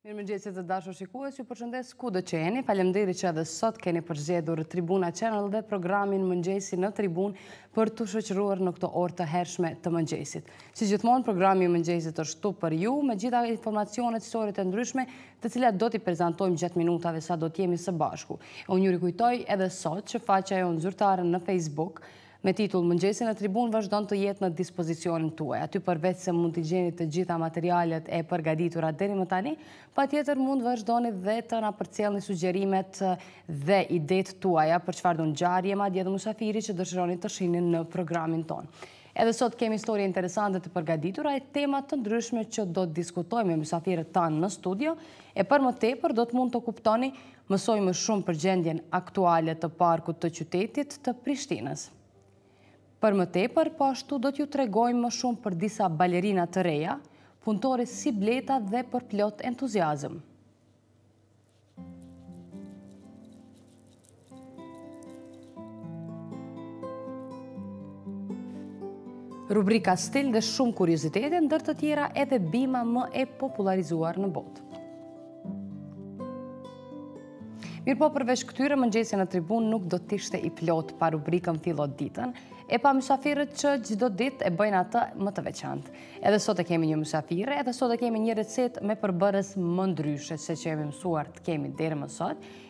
Mirëmëngjesi të dashur shikues, ju përshëndes kudo që jeni, falemderi që edhe sot keni përzgjedhur Tribuna Channel dhe programin Mëngjesi në Tribunë për t'ju shoqëruar në këto orë të hershme të mëngjesit. Si gjithmonë, programi i mëngjesit është këtu për ju, me gjitha informacionet storiet e ndryshme, të cilat do t'i prezantojmë gjatë minutave sa do të jemi së bashku. Unë ju rikujtoj edhe sot që faqja jonë zyrtare në Facebook, Me titull Mëngjesi në Tribunë vazhdon të jetë në dispozicionin tuaj. Aty përveçse mund t'i gjeni të gjitha materialet e përgaditura deri më tani, patjetër mund të vazhdoni dhe të na përcjellni sugjerimet dhe idetë tuaja për çfarëdo ngjarje madje edhe mysafiri që dëshironi të shihni në programin tonë. Edhe sot kemi storie interesante të përgaditura e tema të ndryshme që do të diskutojmë me mysafirët tanë në studio, e për më tepër do të mund të kuptoni Mësoj më shumë për gjendjen aktuale të parkut të qytetit të Prishtinës. Për më tepër, po ashtu do t'ju tregojmë më shumë për disa balerina të reja, punëtore si bleta dhe përplot entuziazëm. Rubrika stil dhe shumë kuriozitete ndër të tjera edhe bima më e popullarizuar në botë. Mirëpo përveç këtyre Mëngjesi në Tribunë nuk do të ishte i plotë pa rubrikën fillo ditën, e pa mysafirët që çdo ditë e bëjnë atë më të veçantë. Edhe sot e kemi një mysafire, edhe sot e kemi një recetë me përbërës më ndryshe se ç'jemi mësuar të kemi deri më sot,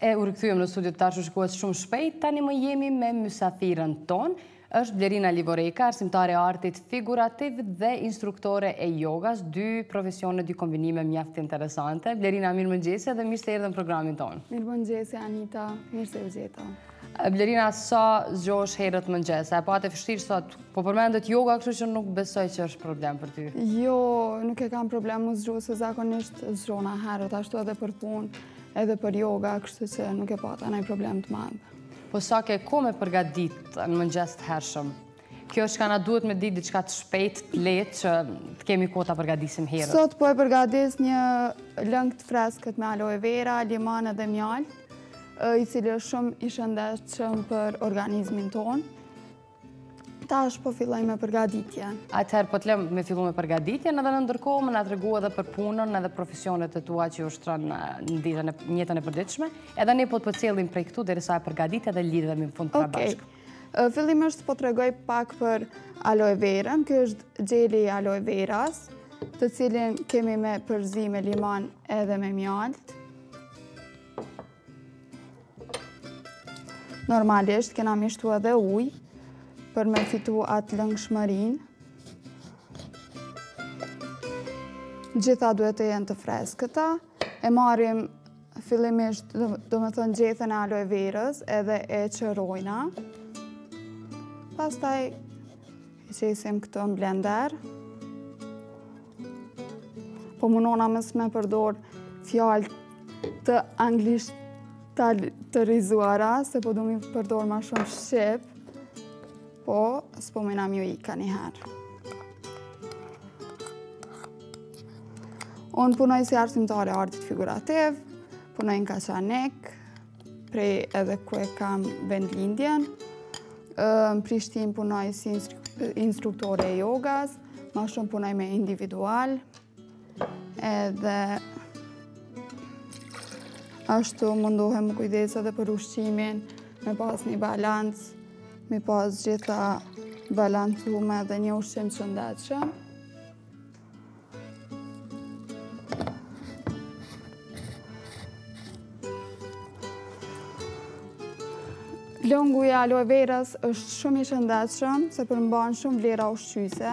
E u rikthyem në studio të dashur shikues shumë shpejt. Tani më jemi me mysafiren tonë. Është Blerina Livoreka, arsimtare e artit figurativ dhe instruktore e yogas, dy profesione, dy kombinime mjaft interesante. Blerina, mirëmëngjesi dhe mirë se erdhe në programin tonë. Mirëmëngjesi Anita, mirë se ju gjeta. Blerina, sa zgjohesh herët në mëngjes? A e pate vështirë sot? Po e përmende yoga, kështu që nuk besoj që është problem për ty. Jo, nuk e kam problem m'u zgju, se zakonisht zgjohna herët, ashtu edhe për punë, edhe për yoga, kështu që nuk e pata naj problem të madh. Po çka ke me përgadit në mëngjes të hershëm? Kjo është çka na duhet me ditë diçka të shpejtë, të lehtë që të kemi kohë ta përgadisim herët. Sot po e përgadis një lëng të freskët me aloe vera, limon dhe mjaltë, i cili është shumë i shëndetshëm për organizmin tonë. Tash po filloj me përgaditje. Atëherë po të lëm me fillu me përgaditjen edhe në ndërkohë me na tregu edhe për punën edhe profesionet e tua që ushtron në jetën e përditshme. Edhe ne po të përcjellim prej këtu derisa e përgadit edhe lidhemi në fund pra bashkë. Fillimisht po tregoj pak për aloe verën. Kjo është gjeli i aloe veras, të cilin kemi me përzi me limon edhe me mjaltë. Normalisht kena me i shtu edhe ujë për me fitu atë lëngshmërinë. Gjitha duhet të jenë të freskëta. E marrim Fillimisht, domethënë gjethen e aloe verës edhe e qërojna. Pastaj, i qesim këto në blender. Po munona mos me përdor fjalë të anglishtarizuara, se po du me përdor ma shumë shqip. Po, s'po m'i nam ju nganjëherë. Unë punoj si arsimtare e artit figurativ, punoj në Kaçanik, prej edhe ku e kam vendlindjen. Në Prishtinë punoj si instruktore e jogas, ma shumë punoj me individualë, Edhe ashtu mundohem me u kujdes edhe për ushqimin, me pas një balans, me i pas gjitha balancume dhe një ushqim të shëndetshëm. Lëngu i aloe verës është shumë i shëndetshëm, se përmban shumë vlera ushqyse.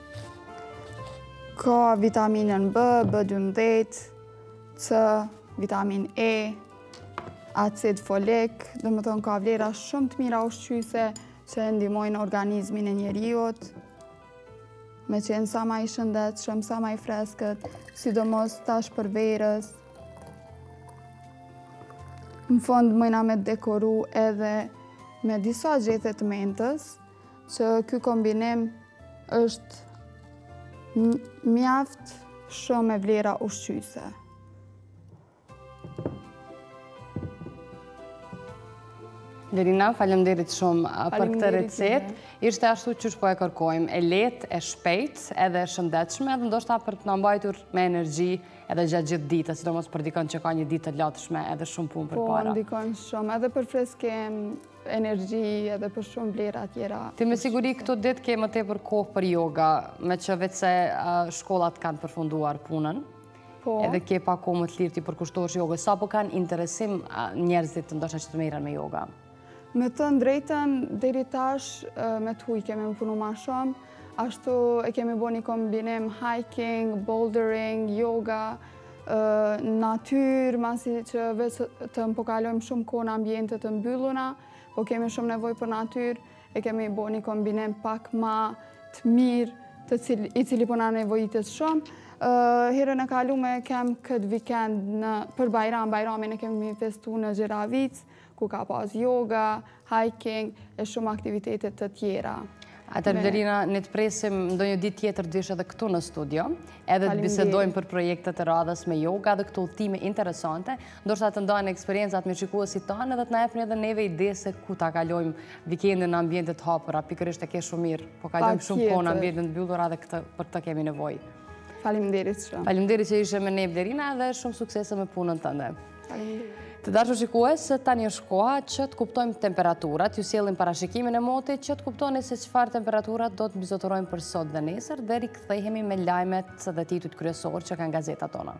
Ka vitaminën B, B12, C, vitamin E, acid folik, domethënë ka vlera shumë të mira ushqyse që e ndihmojnë organizmin e njeriut, me qenë sa ma i shëndetshëm, sa ma i freskët, sidomos tash për verës. Në fund mujna me dekoru edhe me disa gjethe të mentës, Se ky kombinim është mjaft shumë me vlera ushqyse. Lerina, faleminderit shumë uh, për këtë recetë. Ishte ashtu qysh po e kërkojmë, e lehtë, e shpejtë, edhe e shëndetshme, edhe ndoshta për të na mbajtur me energji edhe gjatë gjithë ditës, sidomos për dikënd që ka një ditë të lodhshme edhe shumë punë përpara. Po, ndikon shumë, edhe për freskim, energji edhe për shumë vlera tjera. Ti me siguri këto ditë ke më tepër kohë për yoga, meqenëse shkollat kanë përfunduar punën, po. edhe ke pak kohë më të lirë t'i përkushtohesh yogas, sa po kanë interesim njerëzit te ne ndoshta që të merren me yoga? Me thënë të drejtën, deri tash me të huj kemi më punu ma shumë, ashtu e kemi bo një kombinim hiking, bouldering, yoga, në natyrë, masi që veç tem po kalojmë shumë kohë në ambiente të mbylluna, po kemi shumë nevojë për natyrë, e kemi bo një kombinim pak ma të mirë, i cili po na nevojitet shumë. Herën e kalume, kemi këtë vikend për Bajram, Bajramin e kemi festu në Gjeravicë, ku ka pas yoga, hiking e shumë aktivitete të tjera. Atëherë, Blerina, ne të presim ndonjë ditë tjetër të vish edhe këtu në studio, edhe të bisedojmë për projektet e radhës me yoga dhe këto udhëtime interesante, ndërsa të ndajmë eksperiencat me shikuesit tanë edhe të na jepni edhe neve ide se ku ta kalojmë vikendin në ambiente të hapura, pikërisht e ke shumë mirë, po kalojmë shumë kohë në ambiente të mbyllura dhe këtë, për këtë kemi nevojë. Faleminderit shumë. Faleminderit që ishe me ne, Blerina, edhe shumë suksese me punën tënde. Të dashur shikues, tani është koha që të kuptojmë temperaturat, t'ju sjellim parashikimin e motit që të kuptoni se çfarë temperatura do të mbizotërojnë për sot dhe nesër, dhe rikthehemi me lajmet dhe titujt kryesor që kanë gazetat tona.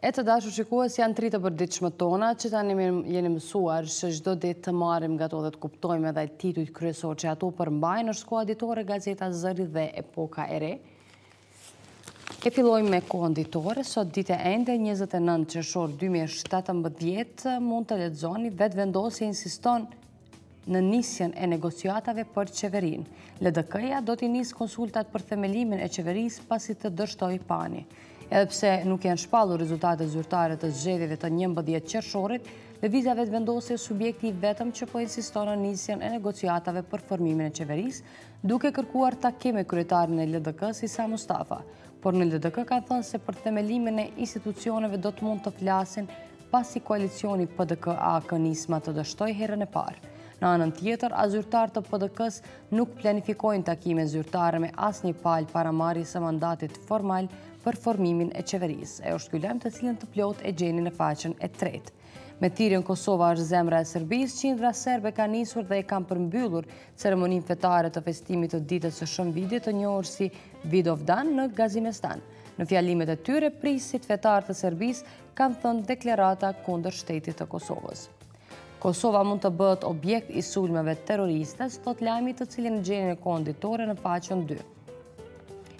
E të dashur shikues janë tri të përditshmet tona, që tani jeni mësuar që çdo ditë të marrim nga to dhe të kuptojmë edhe titujt kryesor që ato përmbajnë është Koha Ditore, gazeta Zëri dhe Epoka e Re. E fillojmë me Kohën Ditore, sot ditë e enjte, 29 qershor 2017, mund të lexoni Vetëvendosje insiston në nisjen e negociatave për qeverinë. LDK-ja do t'i nisë konsultat për themelimin e qeverisë pasi të dështojë PAN-i. Edhe pse nuk janë shpallur rezultatet zyrtare të zgjedhjeve të njëmbëdhjetë qershorit, Lëvizja Vetëvendosje subjekt i vetëm që po insiston në nisjen e negociatave për formimin e qeverisë, duke kërkuar takim me kryetarin e LDK-së Isa Mustafa, por në LDK kanë thënë se për themelimin e institucioneve do të mund të flasin pasi koalicioni PDK-AAK-Nisma të dështojë herën e parë. Në anën tjetër, a zyrtarë të PDK-së nuk planifikojnë takime zyrtare me asnjë palë para marrjes së mandatit formal për formimin e qeverisë. E është ky lajm të cilën të plotë e gjeni në faqen e tretë. Me thirrjen Kosova është zemra e Serbisë, qindra serbë e kanë nisur dhe e kanë përmbyllur ceremoninë fetare të festimit të ditës së Shën Vidit të njohur si Vidovdan në Gazimestan. Në fjalimet e tyre, prijësit fetarë të Serbisë kanë thënë deklarata kundër shtetit të Kosovës. Kosova mund të bëhet objekt i sulmeve terroriste, thotë lajmi të cilin gjeni në Kohën Ditore në faqen 2.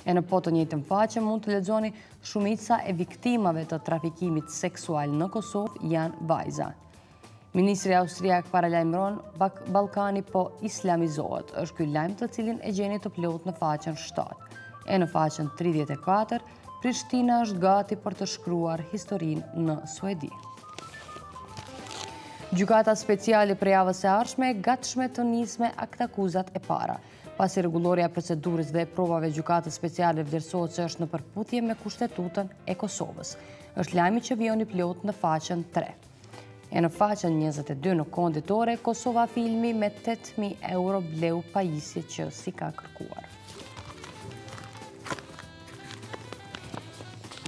E në po të njëjtën faqe mund të lexoni Shumica e viktimave të trafikimit seksual në Kosovë janë vajza. Ministri austriak paralajmëron Ballkani po islamizohet, është ky lajm të cilin e gjeni të plotë në faqen 7. E në faqen 34, Prishtina është gati për të shkruar historinë në Suedi. Gjukata speciale prej javës së ardhshme, e gatshme të nisë me aktakuzat e para. Pasi rregullorja e procedurës dhe e provave të gjykatës speciale vlerësohet se është në përputhje me kushtetutën e Kosovës. Është lajmi që vijon i plotë në faqen 3. E në faqen 22 në Koha Ditore, Kosova filmi me 8.000 euro bleu pajisje që s'i ka kërkuar.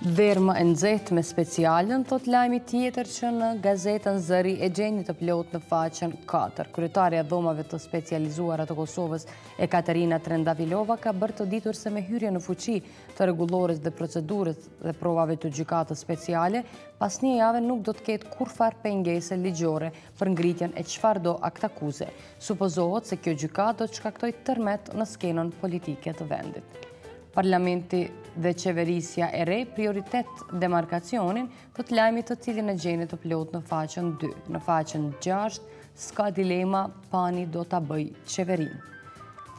Verë më e nxehtë me specialën, thotë lajmi tjetër që në gazetën Zëri e gjeni të plotë në faqen 4. Kryetarja e dhomave të specializuara të Kosovës, Ekaterina Trendafilova, ka bërë të ditur se me hyrje në fuqi të rregullores dhe procedurës dhe provave të gjykatës speciale, pas një jave nuk do të ketë kurrfarë pengese ligjore, për ngritjen e çfarëdo aktakuze, supozohet se kjo gjykatë do të shkaktojë tërmet në skenën politike të vendit. Parlamenti dhe qeverisja e re prioritet demarkacionin thotë lajmi të cilin e gjeni të plotë në faqen 2. Në faqen 6, s'ka dilema, PAN-i do ta bëjë qeverinë.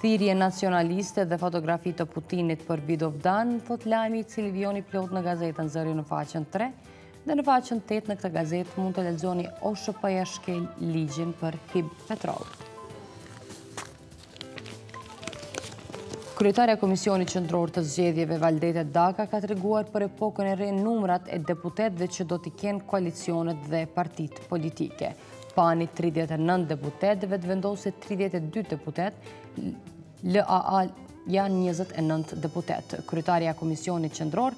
Thirje nacionaliste dhe fotografi të Putinit për Vidovdan, thotë lajmi i cili vijon i plotë në gazetën Zëri në faqen 3, Dhe në faqen 8 në këtë gazetë mund të lexoni OSHP-ja shkel ligjin për HIB Petrol. Kryetarja e Komisionit Qendror të Zgjedhjeve Valdete Daka ka treguar për Epokën e Re numrat e deputetëve që do t'i kenë koalicionet dhe partitë politike. PAN-i 39 deputetë, Vetëvendosje 32 deputetë, LAA-ja 29 deputetë. Kryetarja e Komisionit Qendror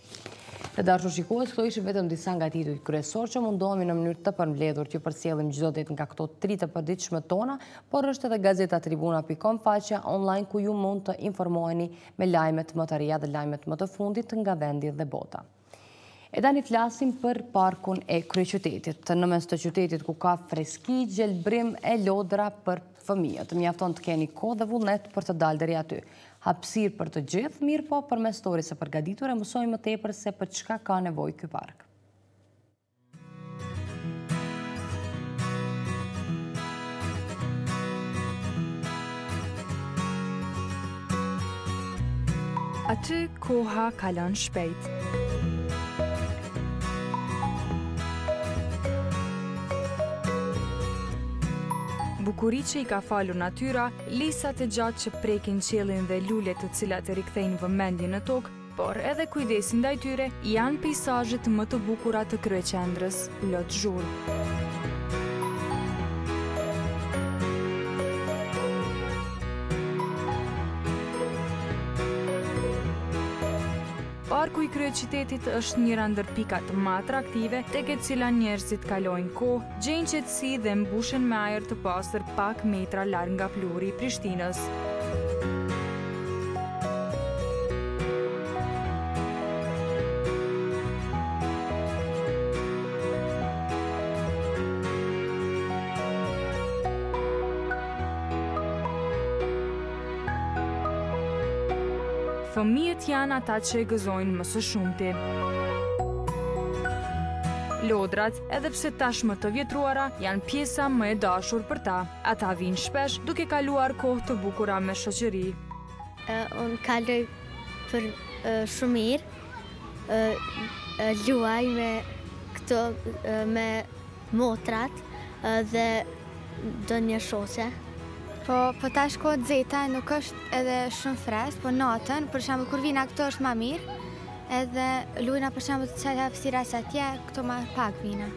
Të dashur shikues, këto ishin vetëm disa nga titujt kryesorë që mundohemi në mënyrë të përmbledhur t'ju përcjellim çdo ditë nga këto tri të përditshme tona, por është edhe gazetatribuna.com faqja online ku ju mund të informoheni me lajmet më të reja dhe lajmet më të fundit nga vendi dhe bota. E tani flasim për parkun e kryeqytetit, në mes të qytetit ku ka freski, gjelbërim e lodra për fëmijët. Mjafton të keni kohë dhe vullnet për të dalë deri aty. Hapësirë për të gjithë, mirëpo përmes stories së përgatitur e mësojmë më tepër se për çka ka nevojë ky park. Aty koha kalon shpejt. Bukuri që i ka falur natyra Lisat e gjatë që prekin qiellin dhe lulet të cilat rikthejnë vëmendjen në tokë, por edhe kujdesin ndaj tyre, janë pejsazhet më të bukura të kryeqendrës lotzhurë. Parku i kryeqytetit është njëra ndër pikat më atraktive tek e cila njerëzit kalojnë kohë, Gjejnë qetësi dhe mbushen me ajër të pastër pak metra larg nga pluhuri i Prishtinës. Fëmijët janë ata që e gëzojnë më së shumti. Lodrat, Edhe pse tashmë të vjetruara janë pjesa më e dashur për ta, ata vijnë shpesh duke kaluar kohë të bukura me shoqëri. Unë kaloj shumë mirë, luaj me këto me motrat dhe ndonjë shoqe. Po, po tash kohë t'nxeta, nuk është edhe shumë fresk, po natën, për shembull kur vina këtu është ma mirë, Edhe lujna për shembull te ajo hapësira se atje këtu ma pak vina.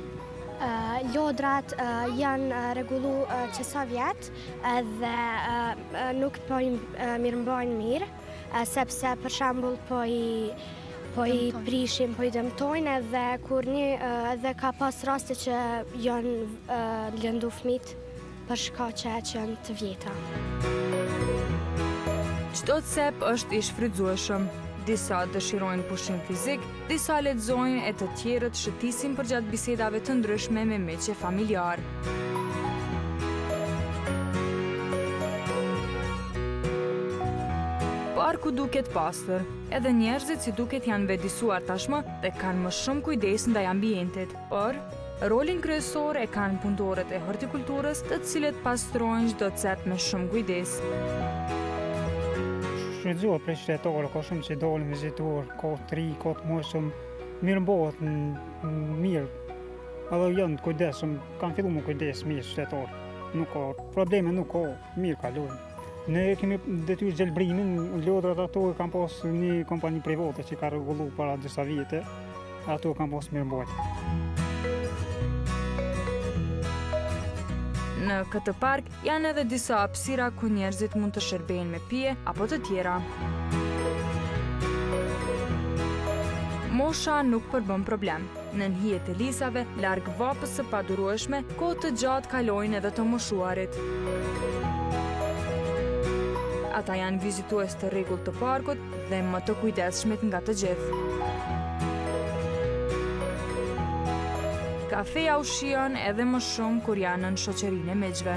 Lodrat janë rregullu qe sa vjet edhe nuk po i mirëmbajnë mirë, sepse për shembull po i po i prishin, po i dëmtojnë edhe kur një edhe ka pas raste që janë lëndu fëmit. Për shkak që janë të vjetra. Çdo cep është i shfrytëzueshëm. Disa dëshirojnë pushim fizik, disa lexojnë e të tjerët shëtisin përgjatë bisedave të ndryshme me miq e familjarë. Parku duket pastër. Edhe njerëzit si duket janë vetëdijesuar tashmë dhe kanë më shumë kujdes ndaj ambientit. Por, rolin kryesor e kanë punëtorët e hortikulturës, të cilët pastrojnë çdo cep me shumë kujdes. Shfrytëzohet prej qytetarëve, ka shumë që dalin, vizitojnë, ka të rinj, ka të moshëm, mirë mbahet, mirë, edhe janë të kujdesshëm, kanë fillu me u kujdes mirë qytetarë, nuk ka, probleme nuk ka, mirë kalojnë. Ne e kemi detyrë gjelbrimin, lodrat ato e ka pas një kompani private që i ka rregullu para disa vite, ato e kanë pas mirëmbajtjen. Në këtë park janë edhe disa hapësira ku njerëzit mund të shërbehen me pije apo të tjera. Mosha nuk përbën problem. Nën hijet e lisave, larg vapës së padurueshme, kohë të gjatë kalojnë edhe të moshuarit. Ata janë vizitues të rregullt të parkut dhe më të kujdesshmit nga të gjithë. Kafeja u shijon edhe më shumë kur janë në shoqërinë e miqve.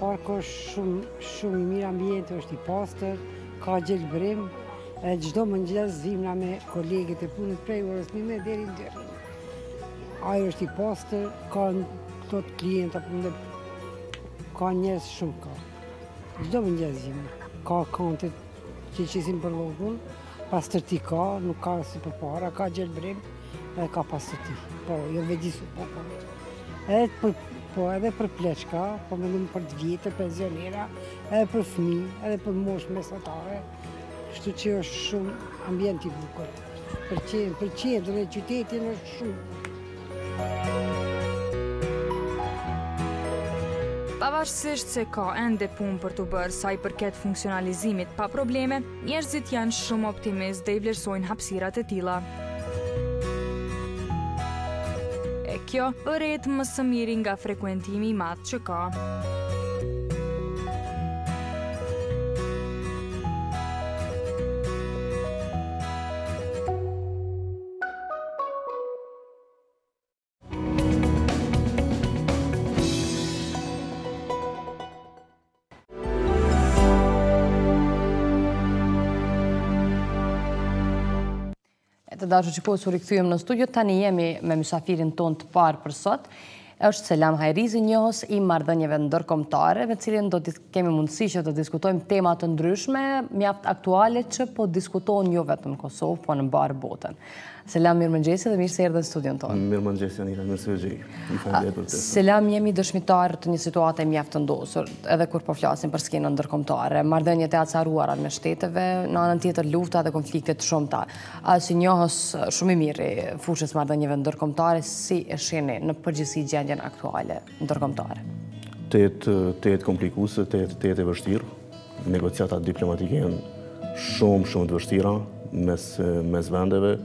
Parku është shumë i mirë, ambienti është i pastër, ka gjelbërim, Çdo mëngjes vijmë na me kolegët e punës prej orës 11 deri në 2 rrimë. Ajri është i pastër, ka këto të klienta për në ka njerëz shumë ka. Çdo mëngjes vijmë, ka kantat që qesim bërllogun, pastërti ka, nuk ka si përpara, ka gjelbërim dhe ka pastërti. Po, jo vedisu, po, po. Edhe për, po, edhe për pleq ka, domethënë për të vjetër, pensionera, edhe për fmi, edhe për moshë mesatare. Kështu që është shumë ambient i bukur. Pëlqen, pëlqen dhe qyteti është shumë. Pavarësisht se ka ende punë për t'u bërë sa i përket funksionalizimit pa probleme, njerëzit janë shumë optimistë dhe i vlerësojnë hapësirat e tilla. E kjo vërehet më së miri nga frekuentimi i madh që ka. të dashur shikues u rikthyem në studio, tani jemi me mysafirin tonë të parë për sot, është Selam Hajrizi, njohës i marrëdhënieve ndërkombëtare, me të cilin do të kemi mundësi që të diskutojmë tema të ndryshme, mjaft aktuale që po diskutohen jo vetëm në Kosovë, po në mbarë botën. Selam, mirëmëngjesi dhe mirë se erdhe në studion tonë. Mirëmëngjesi, Anita, mirë se ju gjej. Selam, jemi dëshmitarë të një situate mjaft të tendosur, edhe kur po flasim për skenën ndërkombëtare. Marrëdhëniet e acaruara mes shteteve, në anën tjetër lufta dhe konfliktet e shumta. E si njohës shumë i mirë i fushës së marrëdhënieve ndërkombëtare, si e shihni në përgjithësi gjendjen aktuale? ndërkombëtare. Të jetë të jetë komplikuese, të jetë të jetë e vështirë. Negociatat diplomatike janë shumë shumë të vështira mes mes vendeve.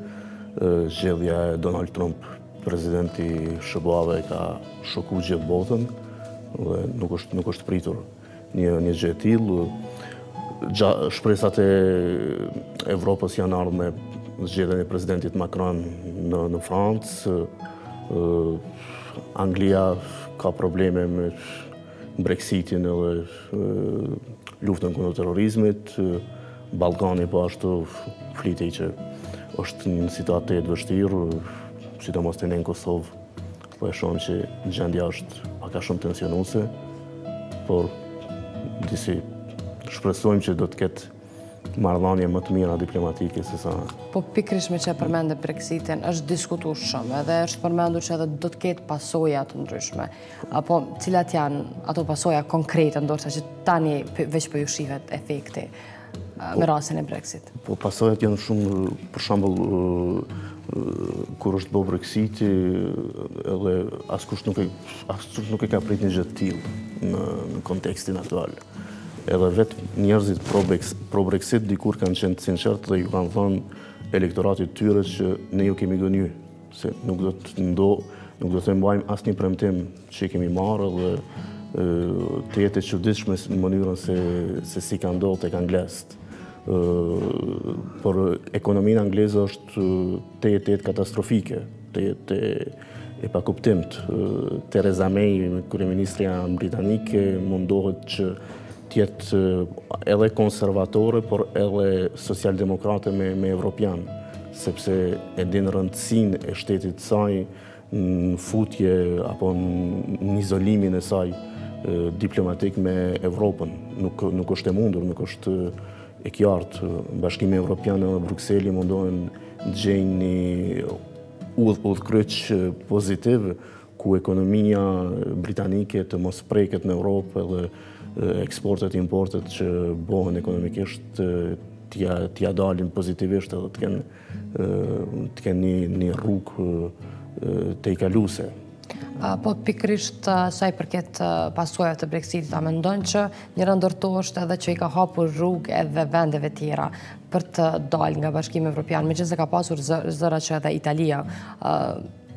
Zgjedhja e Donald Trump, president i SHBA-ve ka shoku gjithë botën dhe nuk është nuk është pritur. Një një gjë të tillë shpresat e Evropës janë ardhë me zgjedhjen e presidentit Macron në, në Francë. Anglia ka probleme me Brexitin edhe luftën kundër terrorizmit. Ballkani po ashtu flitej që është një situatë e vështirë, sidomos te ne në Kosovë. Po e shohim që gjendja është pak a shumë tensionuse, por disi shpresojmë që do të ketë marrëdhanie më të mira diplomatike sesa... Po pikërisht meqë e përmende Brexitin, është diskutu shumë edhe është përmendu që edhe do të ketë pasoja të ndryshme. Apo cilat janë ato pasoja konkrete, ndoshta që tani veç po iu shihet efekti? me po- rastin e Brexit. Po pasojat janë shumë, për shembull, kur është bo Brexit, edhe askush nuk e, as nuk e ka prit një gjë të tillë në kontekstin aktual. Edhe vetë njerëzit pro Brexit dikur kanë qenë të sinqertë dhe iu kanë thonë elektoratit të tyre që ne ju kemi gënjy, se nuk do të ndo, nuk do të mbajmë asnjë premtim Që i kemi marrë edhe tejet e çuditshme në mënyrën se si ka ndodhë tek anglezët. Por ekonominë angleze është tejet, tejet katastrofike, tejet e pakuptimtë. Tereza May, kryeministrja britanike, mundohet që të jetë edhe konservatore, por edhe socialdemokrate me evropian, sepse e din rëndësinë e shtetit të saj, në futje apo në izolimin e saj diplomatik me Evropën. Nuk është e mundur, nuk është e kjartë. Bashkimi Evropian dhe Brukseli mundohen të gjejnë një udhë udhëkryq pozitiv, ku ekonomia britanike të mos preket në Evropë dhe eksportet, importet që bohen ekonomikisht t'ia dalin pozitivisht edhe të kenë të kenë një rrugë tejkaluese. Po pikërisht sa i përket pasojave të Brexitit, a mendon që një ndër to është edhe që i ka hapur rrugë edhe vendeve të tjera për të dalë nga Bashkimi Evropian, meqenëse ka pasur zëra që edhe Italia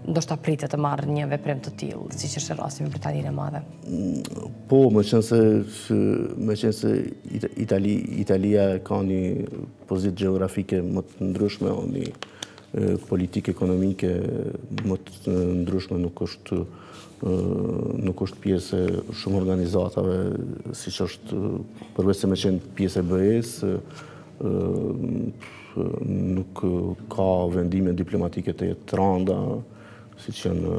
ndoshta pritet të marrë një veprim të tillë, siç është rasti me Britaninë e Madhe? Po, meqenëse Italia ka një Pozitë gjeografike më të ndryshme, o një politikë ekonomike më të ndryshme nuk është nuk është pjesë e shumë organizatave, siç është përveçse me qenë pjesë e BE-së, nuk ka vendime diplomatike tejet të randa, siç janë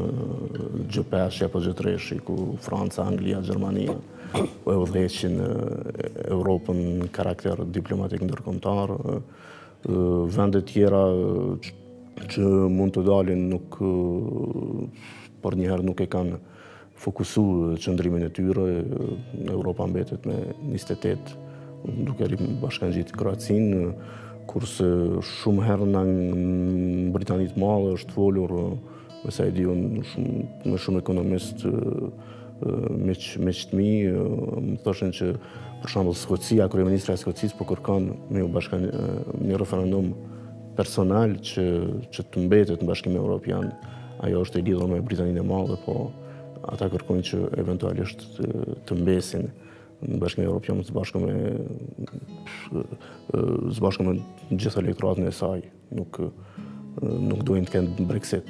gjë pesëshi apo gjë treshi, ku Franca, Anglia, Gjermania, po e udhëheqin Europën në karakter diplomatik ndërkombëtar, vendet tjera që mund të dalin nuk, për njëherë nuk e kanë fokus qëndrimin e tyre, Europa mbetet me 28, duke i bashkëngjit Kroacinë, kurse shumë herë në Britani të Madhe është folur, me sa e di unë me shumë ekonomistë, miq të mi, më thoshin që për shembull Skocia, kryeministrja e Skocisë, po kërkon me bë një referendum personal që që të mbetet në Bashkimin Evropian, ajo është e lidhur me Britaninë e Madhe, po ata kërkojnë që eventualisht të, të mbesin në Bashkimin Evropian së bashku me së bashku me gjithë elektoratin e saj, nuk nuk duan të kenë Brexit.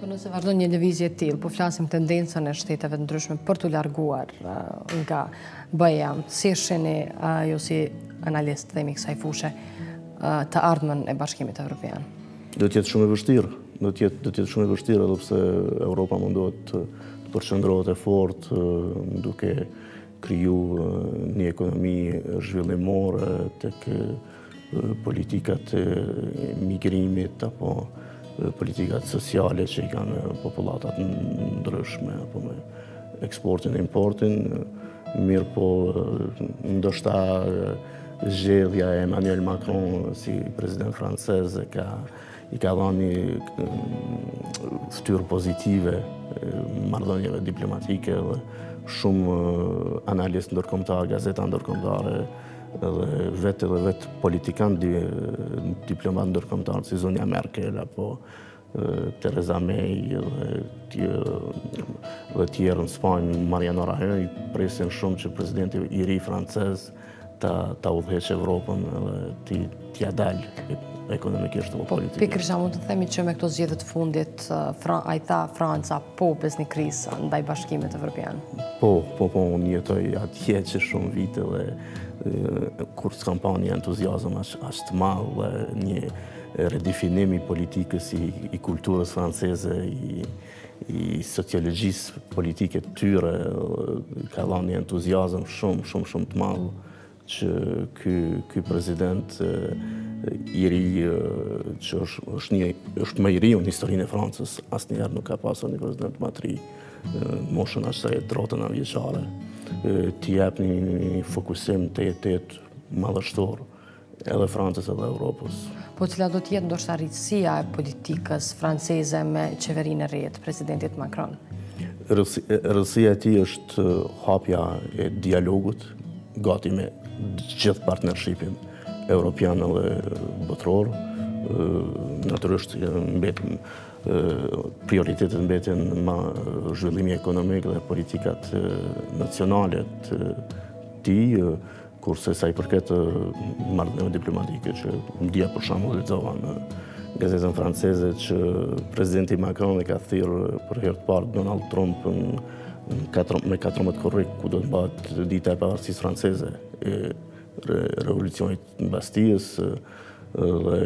Po nëse vazhdon një lëvizje e tillë, po flasim tendencën e shteteve të ndryshme për t'u larguar nga BE-ja, si e shihni ju si analist themi kësaj fushe, të ardhmen e bashkimit evropian? Do të jetë shumë e vështirë, do të jetë shumë e vështirë edhe pse Europa mundohet të përqendrohet e fort duke kriju një ekonomi zhvillimore tek politikat e migrimit apo politikat sociale që i kanë popullatat e ndryshme, apo me eksportin e importin, mirëpo ndoshta Zgjedhja e Emmanuel Macron si president francez e ka i ka dhënë një fytyrë pozitive marrëdhënieve diplomatike dhe shumë analistë ndërkombëtarë, gazeta ndërkombëtare dhe vetë dhe vetë politikanë diplomatë ndërkombëtarë si zonja Merkel apo Theresa May dhe tjerë në Spanjë, Mariano Rajoy, presin shumë që presidenti i ri francez ta udhëheqë Evropën dhe t'ia dalë ekonomikisht dhe politikisht. Pikërisht a mund të themi që me këto zgjedhjet e fundit, a i tha Franca po besnikërisë ndaj Bashkimit Evropian? Po, po, po, unë jetoj atje që shumë vite dhe kurrë s'kam pa një entuziazëm aq të madh dhe një Redefinim i politikës, i kulturës franceze, i sociologjisë politike të tyre, ka dhënë një entuziazëm shumë, shumë, shumë të madh që ky prezident i ri që është një, është më i ri në historinë e Francës, asnjëherë nuk ka pasur një prezident më të ri, në moshën ashtë e drotën a vjeqare, t'i japë një fokusim tejet madhështor, Edhe Francës edhe Europës. Po cila do të jetë ndoshta risia e politikës franceze me qeverinë e re të presidentit Macron? Risia e tij është hapja e dialogut, gati me gjithë partnershipin europian dhe botëror, natyrisht mbeten prioritetet mbeten ma zhvillimi ekonomik dhe politikat nacionale të tij, Kurse sa i përket marrëdhënieve diplomatike që media për shembull lexova në gazetën franceze që presidenti Macron e ka thirrë për herë të parë Donald Trump me 14 korrik ku do të mbahet dita e pavarësisë franceze e revolucionit të Bastijës Dhe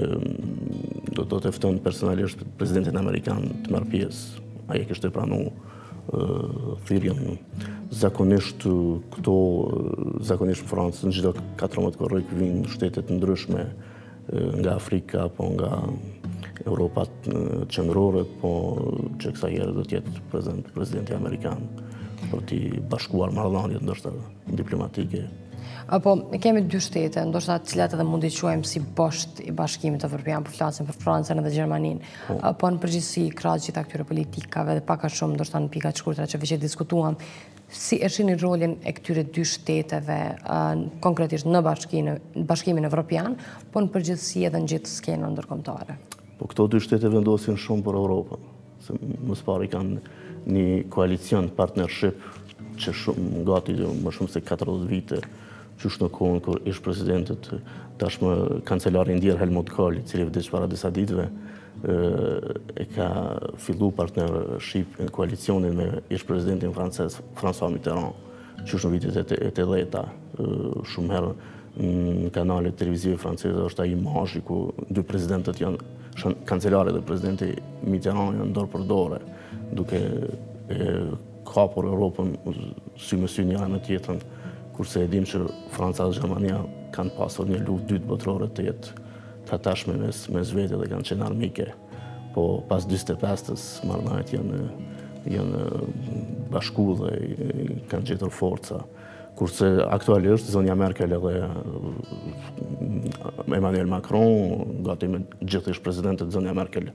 do ta fton personalisht presidentin amerikan të marrë pjesë. Ai e kishte pranu thirrjen. Zakonisht këto, zakonisht në Francë, në çdo 14 korrik vijnë shtete të ndryshme nga Afrika, po nga Europa Qendrore, po që kësaj here do të jetë prezent presidenti amerikan për t'i bashkuar marrëdhëniet ndoshta diplomatike. Apo, kemi dy shtete, ndoshta të cilat edhe mund t'i quajmë si bosht i Bashkimit Evropian, po flasim për Francën edhe Gjermaninë, po. Apo në përgjithësi krahas gjithë këtyre politikave dhe pak a shumë, ndoshta në pika të shkurtra që veç i diskutuam, si e shihni rolin e këtyre dy shteteve konkretisht në Bashkimin Evropian, po në përgjithësi edhe në gjithë skenën ndërkombëtare? Po këto dy shtete vendosin shumë për Evropën. Se më së pari kanë një koalicion partnership që shumë gati më shumë se 40 vite qysh në kohën kur ish presidenti tashmë kancelari i ndjerë Helmut Kohl i cili vdiq para disa ditëve e ka fillu partnershipin koalicionin me ish presidentin francez François Mitterrand Qysh në vitet e tetëdhjeta, shumë herë në kanalet televizive franceze, është ai imazhi ku dy presidentët janë, kancelari dhe presidenti Mitterrand janë dorë për dore, duke e kapur Europën sy me sy njëra me tjetrën, kurse e dim që Franca dhe Gjermania kanë pasur një luftë të dytë botërore tejet të hatashme mes, mes vete dhe kanë qenë armike. Po pas 45-ës marrëdhëniet janë janë bashku dhe kanë gjetur forca. Kurse aktualisht zonja Merkel edhe Emmanuel Macron, gati me gjithë ish presidentët zonja Merkel,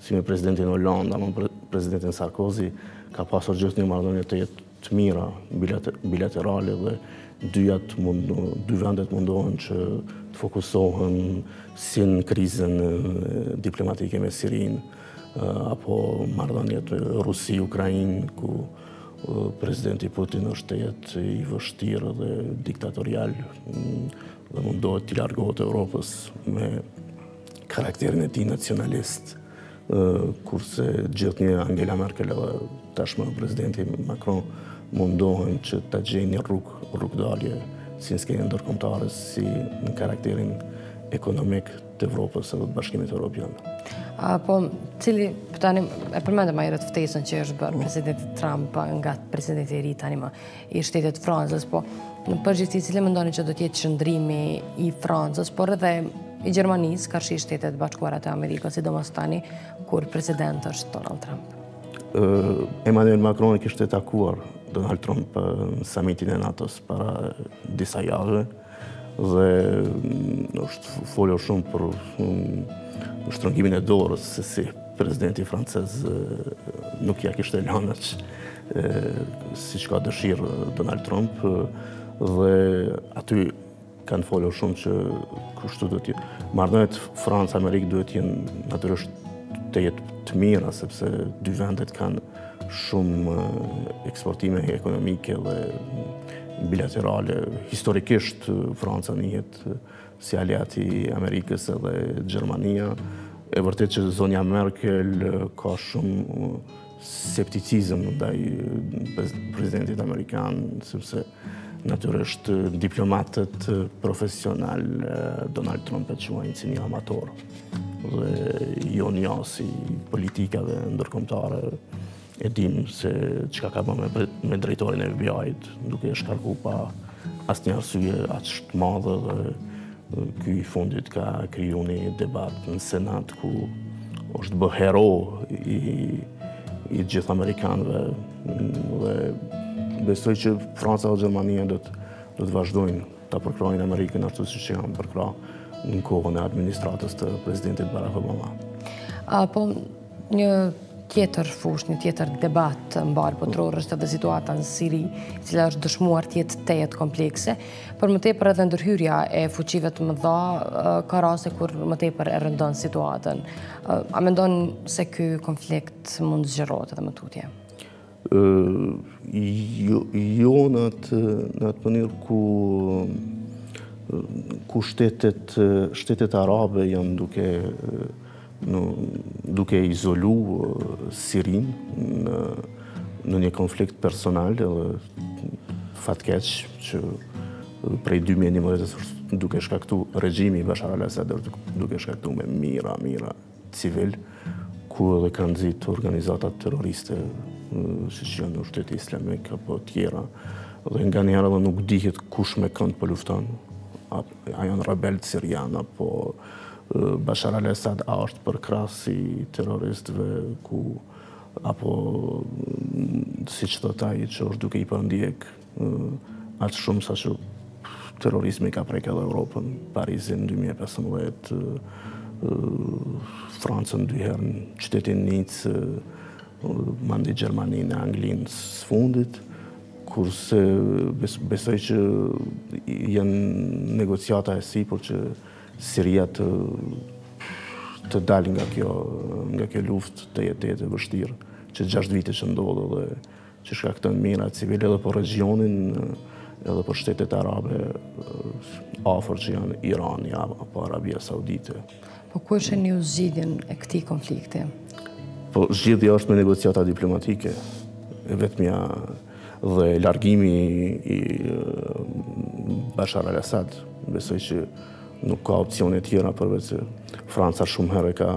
si me presidentin Hollande, a me presidentin Sarkozy, ka pasur gjithnjë marrëdhënie tejet të mira bilaterale dhe dyjat mund, dy vendet mundohen që të fokusohen si në krizën diplomatike me Sirinë, apo marrëdhëniet Rusi-Ukrainë, ku presidenti Putin është të jetë i vështirë dhe diktatorial dhe mundohet t'i largohet Europës me karakterin e tij nacionalist. Kurse gjithnjë Angela Merkel dhe tashmë presidenti Macron mundohen që ta gjejnë një rrugë rrugëdalje si në skenën ndërkombëtare, si në karakterin ekonomik të Evropës edhe të Bashkimit Evropian. Po, cili, tani, e përmendëm atë ftesën që i është bërë presidentit Trump nga presidenti i ri tanimë. i shtetit të Francës, po në përgjithësi cili mendoni që do të jetë qëndrimi i Francës, por edhe i Gjermanisë karshi Shteteve të Bashkuara të Amerikës, sidomos tani kur president është Donald Trump. Emmanuel Macron e kishte takuar Donald Trump në samitin e NATO-s para disa javëve. Dhe është folur shumë për shtrëngimin e dorës, se si presidenti francez nuk ia kishte lënë aq, siç ka dëshirë Donald Trump, dhe aty kanë folur shumë që kështu do të jetë. Marrëdhëniet Francë-Amerikë duhet të jenë natyrisht të jetë të mira, sepse dy vendet kanë Shumë eksportime ekonomike dhe bilaterale. Historikisht, Franca njihet si aleati i Amerikës edhe Gjermania. E vërtetë që zonja Merkel ka shumë skepticizëm ndaj presidentit amerikan, sepse Natyrisht, diplomatët profesionalë Donald Trump e quajnë si një amator dhe jo njohës i politikave ndërkombëtare e dimë se çka ka bë me, me drejtorin e FBI-t duke e shkarku pa asnjë arsye aq të madhe dhe ky i fundit ka krijuar një debat në senat ku është bë hero i të gjithë amerikanëve Dhe besoj që Franca dhe Gjermania do të vazhdojnë ta përkrahin Amerikën ashtu siç janë përkrah në kohën e administratës të presidentit Barack Obama. Po një tjetër fushë, një tjetër debat mbarëbotëror është edhe situata në Siri, e cila është dëshmuar të jetë tejet komplekse, për më tepër edhe ndërhyrja e fuqive të mëdha, ka raste kur më tepër e rëndon situatën. A mendoni se ky konflikt mund të zgjerohet edhe më të? Atje. Jo, jo në atë në atë mënyrë ku ku shtetet shtetet arabe janë duke, duke izolu Sirinë në në një konflikt personal dhe fatkeq që prej 2011 duke shkaktu regjimi i Bashar al-Assad duke shkaktu me mijëra, mijëra civilë, ku edhe kanë nxitë organizatat terroriste, siç janë në shteti islamik, apo tjera, dhe nganjëherë edhe nuk dihet kush me kënd po lufton, a janë rebelë sirianë, apo Bashar al-Assad a është përkrahës i terroristëve, ku, apo, siç thotë ai, që është duke i përndjekë, Aq shumë sa që terrorizmi ka prek edhe Europën, Parisin 2015, Francën dy herë në qytetin Nicë, mandej Gjermaninë e Anglinë së fundit, kurse besoj që janë negociata e si, por që Siria të të dalë nga kjo nga kjo luftë tejet e vështirë që 6 vite që ndodh dhe që shkakton mijëra civilë edhe për regjionin, edhe për shtetet arabe afër që janë Irani apo Arabia Saudite. Po ku e shihni ju zgjidhjen e këtij konflikti? Po zgjidhja është me negociata diplomatike. E vetmja dhe largimi i Bashar al-Assad, besoj që nuk ka opcione tjera përveç se Franca shumë herë ka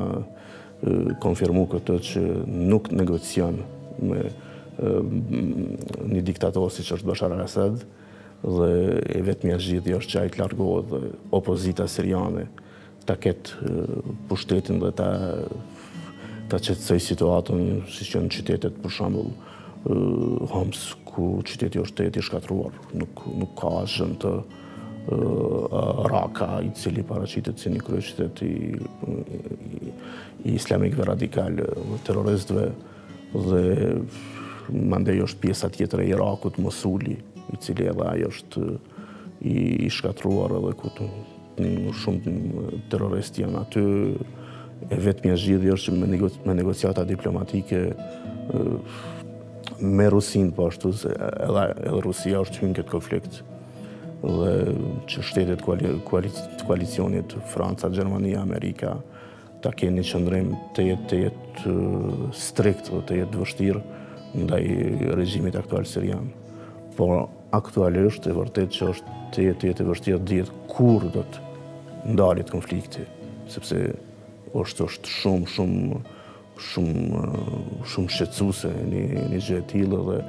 konfirmu këtë që nuk negocion me një diktator siç është Bashar al-Assad dhe e vetmja zgjidhje është që ai të largohet dhe opozita siriane ta ketë pushtetin dhe ta ta qetësojë situatën si në qytetet për shembull Homs ku qyteti është tejet i shkatërruar nuk ka asgjën të Raka, i cili paraqitet si një kryeqytet i islamikëve radikalë, terroristëve, dhe mandej është pjesa tjetër e Irakut, Mosuli, i cili edhe ai është i shkatërruar edhe ku shumë terroristë janë aty, e vetmja zgjidhje është me negociata diplomatike me Rusinë, po ashtu, edhe Rusia është hy në këtë konflikt. dhe që shtetet e koalicionit Franca, Gjermania, Amerika ta kenë një qëndrim tejet tejet strikt dhe tejet të vështirë ndaj regjimit aktual sirian. Por aktualisht e vërtetë që është tejet tejet e vështirë të dihet kur do të ndalet konflikti, sepse është është shumë shumë Shumë shumë shqetësuese një gjë e tillë dhe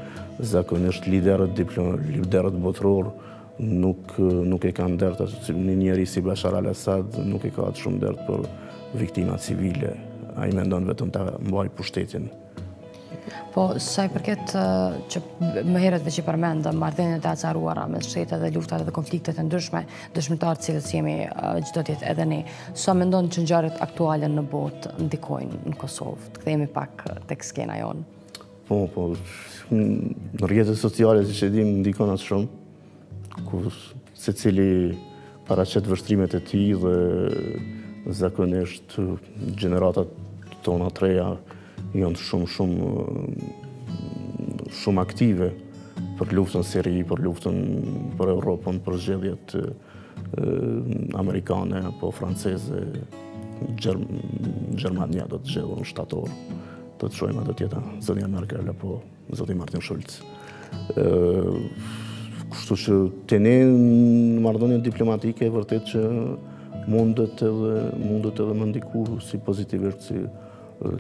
zakonisht liderët liderët botërorë nuk nuk e kanë dert një njeri si Bashar al-Assad nuk e ka atë shumë dert për viktima civile. Ai mendon vetëm ta mbajë pushtetin. Po, sa i përket që më herët veç i përmende, marrëdhëniet e acaruara mes shteteve dhe luftat dhe konfliktet e ndryshme, Dëshmitarë të cilës jemi çdo ditë edhe ne, sa mendon që ngjarjet aktuale në botë ndikojnë në Kosovë, të kthehemi pak tek skena jonë. Po, po, në rrjetet sociale siç e dim ndikon ajo shumë, ku secili paraqet vështrimet e tij dhe zakonisht gjeneratat tona t'reja Janë shumë, shumë, shumë aktive për luftën n'Siri, për luftën për Europën, për zgjedhjet amerikane, apo franceze, Gjermania do të zgjedhë në shtator, do të shohim a do t'jetë zonja Merkel, apo zoti Martin Schulz. Kështu që te ne në marrëdhëniet diplomatike e vërtet që mundet edhe, mundet edhe me ndiku si pozitivisht, si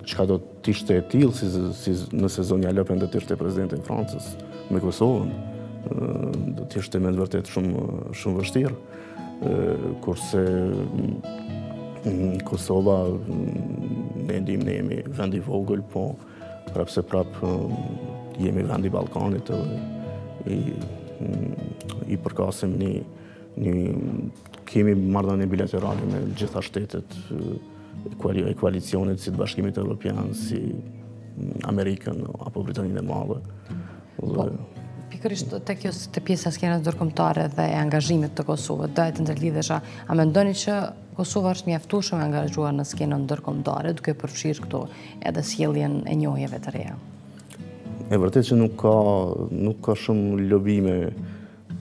Çka do të ishte e tillë si, si nëse zonja Le Pen do të ishte presidente e Francës me Kosovën, do të ishte me të vërtet shumë shumë vështirë. Kurse Kosova ne e dim ne jemi vend i vogël, po prapëseprap jemi vend i Ballkanit dhe i i përkasim një një kemi marrëdhënie bilaterale me gjitha shtetet e koalicionit si të Bashkimit Europian, si Amerikën apo Britanin e Madhe. Po, pikërisht te kjo, si te pjesa e skenës ndërkombëtare dhe e angazhimit të Kosovës, doja të ndërlidhesha, a mendoni që Kosova është mjaftueshëm e angazhuar në skenën ndërkombëtare, duke përfshirë këtu edhe sjelljen e njohjeve të reja? E vërtet që nuk ka, nuk ka shumë lobime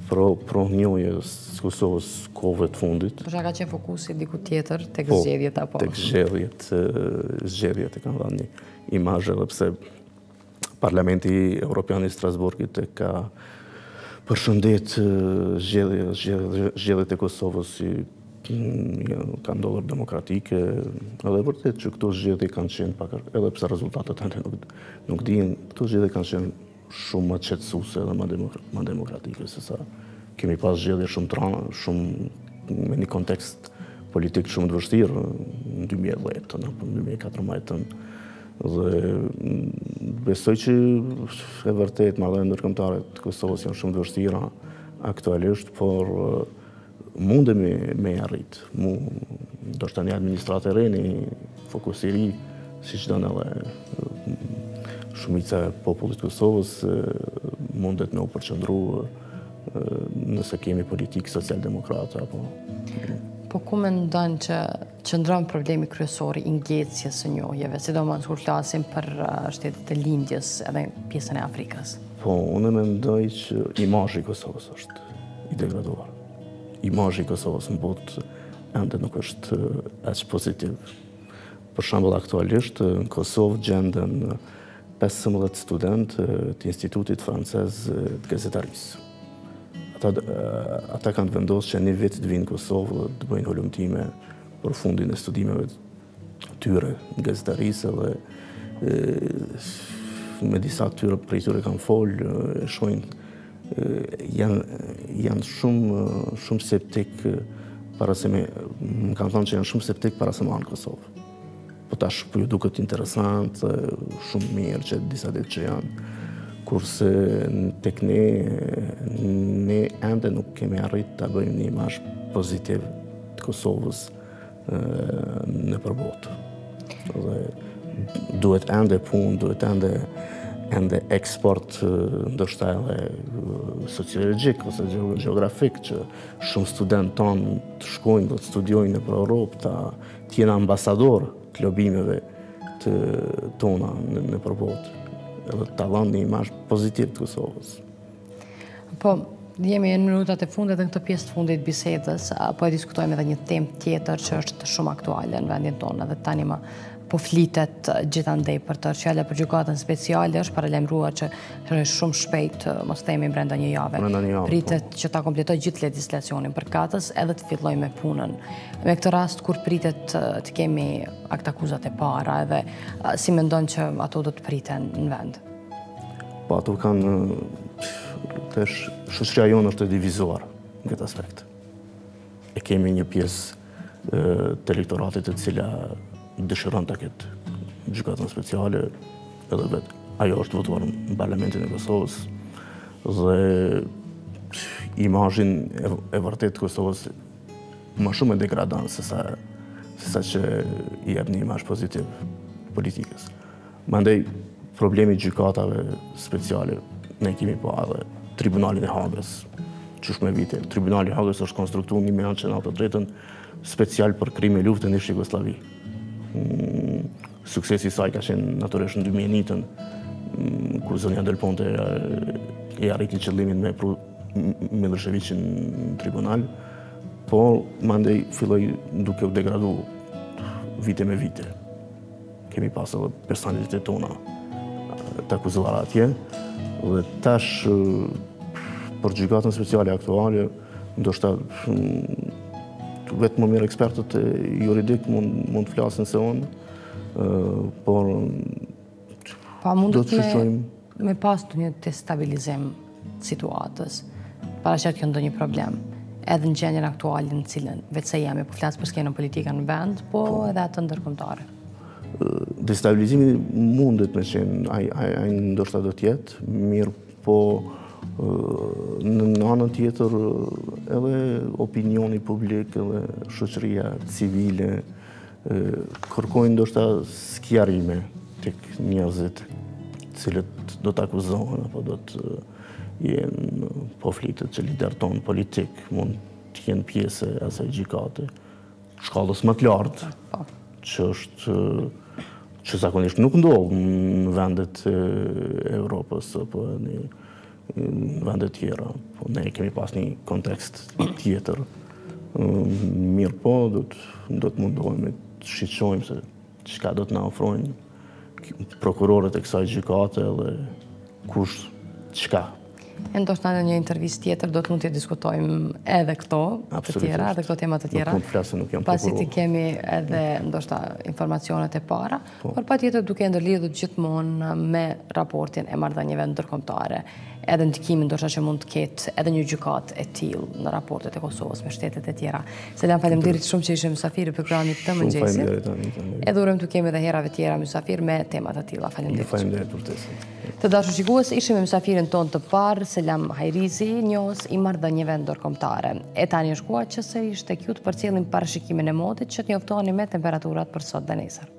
Pro, pro njohjes së Kosovës kohëve të fundit. Pse, a ka qenë fokusi diku tjetër, tek, po, zgjedhjet apo? Tek zgjedhjet, zgjedhjet e kanë dhan një imazh dhe pse Parlamenti Europian i Strasburgit e ka përshëndet zgjedhjet e Kosovës si mm, kanë ndodhur demokratike edhe vërtet që këto zgjedhje kanë qenë edhe pse rezultatet nuk, nuk dihen këto zgjedhje kanë qenë shumë më qetësuese dhe më demokratike se sa kemi pas zgjedhje shumë t'randa, shumë me një kontekst politik shumë të vështirë në 2010-ën apo në 2014-ën. Dhe mm, besoj që e vërtet marrëdhëniet ndërkombëtare të Kosovës janë shumë të vështira aktualisht, por Mundemi me e arrit, mu, ndoshta një administratë e re, ni, fokus i ri, siç don edhe shumica e popullit Kosovës, mundet me u përqëndru nëse kemi politikë socialdemokrata. Po ku mendon që qëndron problemi kryesor i ngecjes së njohjeve, sidomos kur flasim për uh, shtetet e lindjes edhe pjesën e Afrikës? Po, unë mendoj që imazhi i Kosovës është i degraduar. Imazhi i Kosovës në botë ende nuk është uh, aq pozitiv. Për shembull aktualisht uh, në Kosovë gjenden 15 studentë të Institutit Francez të Gazetarisë. Ata kanë vendosë që një vit të vijnë në Kosovë dhe të bëjnë hulumtime për fundin e studimeve të tyre në gazetarisë dhe me disa të tyre prej tyre kam folë, shojnë janë shumë septik para se me, më kanë thonë që janë shumë septik para se me ardh në Kosovë. Po tash po ju duket interesant, shumë mirë që disa ditë që janë. Kurse tek ne ne ende nuk kemi arrit ta bëjmë një imazh pozitiv të Kosovës nëpër botë. Dhe duhet ende punë, duhet ende ende eksport ndoshta edhe sociologjik ose gjeografik që shumë student tonë të shkojnë dhe të studiojnë nëpër Europë, ta Të jenë ambasador të lobimeve të tona nëpër botë, edhe të krijon një imazh pozitiv të Kosovës. Po, jemi në minutat e fundit dhe në këtë pjesë të fundit të bisedës, po e diskutojmë edhe një temë tjetër që është shumë aktuale në vendin tonë dhe tanimë po flitet gjithandej për të, pra fjala për gjykatën speciale është paralajmërua që shumë shpejt mos themi brenda një jave. Pritet po. që ta kompletojë gjithë legislacionin përkatës edhe të fillojë me punën. Me këtë rast, kur pritet të kemi aktakuzat e para edhe, si mendon që ato do të priten në vend? Po ato kanë, tash shoqëria jonë është e divizuar në këtë aspekt. E kemi një pjesë të elektoratit e cila dëshiron ta ketë gjykatën speciale edhe vetë. Ajo është votuar në parlamentin e Kosovës dhe imazhin e vërtetë të Kosovës Më shumë e degradon se sa se sa që i jep një imazh pozitiv politikës. Mandej problemi i gjykatave speciale ne e kemi pa edhe tribunalin e Hagës qe shumë vite. Tribunali i Hagës është konstruktu në mënyrën që në atë të drejtën speciale për krime lufte në ish Jugosllavi. Mm, Suksesi i saj ka qenë natyrisht në dy mijë e njëtën, kur zonja Del Ponte i arriti qëllimin me pru Millosheviqin në tribunal, po mandej filloj duke u degradu vite me vite. Kemi pas edhe personalitete tona të akuzuara atje, dhe tash për gjykatën speciale aktuale, Ndoshta edhe më mirë ekspertët juridikë mund të flasin se unë, por do të shiqojmë. Me pasë një destabilizim të situatës, paraqet kjo ndonjë problem, edhe në gjendjen aktuale në të cilën veçse jemi, po flas për skenën politike në vend, po, po. edhe atë ndërkombëtare. Destabilizimi mundet me qenë, ai ndoshta do të jetë, mirë Po në anën tjetër edhe opinioni publik edhe shoqëria civile kërkojnë ndoshta sqarime tek njerëzit të cilët do të akuzohen apo do të jenë po flitet që liderët tanë politikë mund të jenë pjesë e asaj gjykate. shkallës më të lartë, po, që është që zakonisht nuk ndodh në vendet e Evropës apo në vendet tjera. Po ne kemi pas një kontekst tjetër. Mirëpo, do të mundohemi të shiqojmë se Çka do të na ofrojnë prokurorët e kësaj gjykate dhe kush çka E ndoshta në një intervistë tjetër do të mund të diskutojmë edhe këto të tjera, edhe këto tema të tjera. Nuk flas, nuk jam Pasi t'i kemi edhe ndoshta informacionet e para, po. por patjetër duke e ndërlidhur gjithmonë me raportin e marrëdhënieve ndërkombëtare. edhe ndikimin ndoshta që mund të ketë edhe një gjykatë e tillë në raportet e Kosovës me shtetet e tjera. Selam, faleminderit shumë që ishe mysafir i programit të mëngjesit. Faleminderit. Edhe urojmë të të kemi edhe herave të tjera mysafir me tema të tilla. Faleminderit. Faleminderit për ftesën. Të dashur shikues, ishim me mysafirin tonë të parë, Selam Hajrizi, njohës i marrëdhënieve ndërkombëtare. E tani është koha që sërish tek ju të përcjellim parashikimin e motit që të njoftoheni me temperaturat për sot dhe nesër.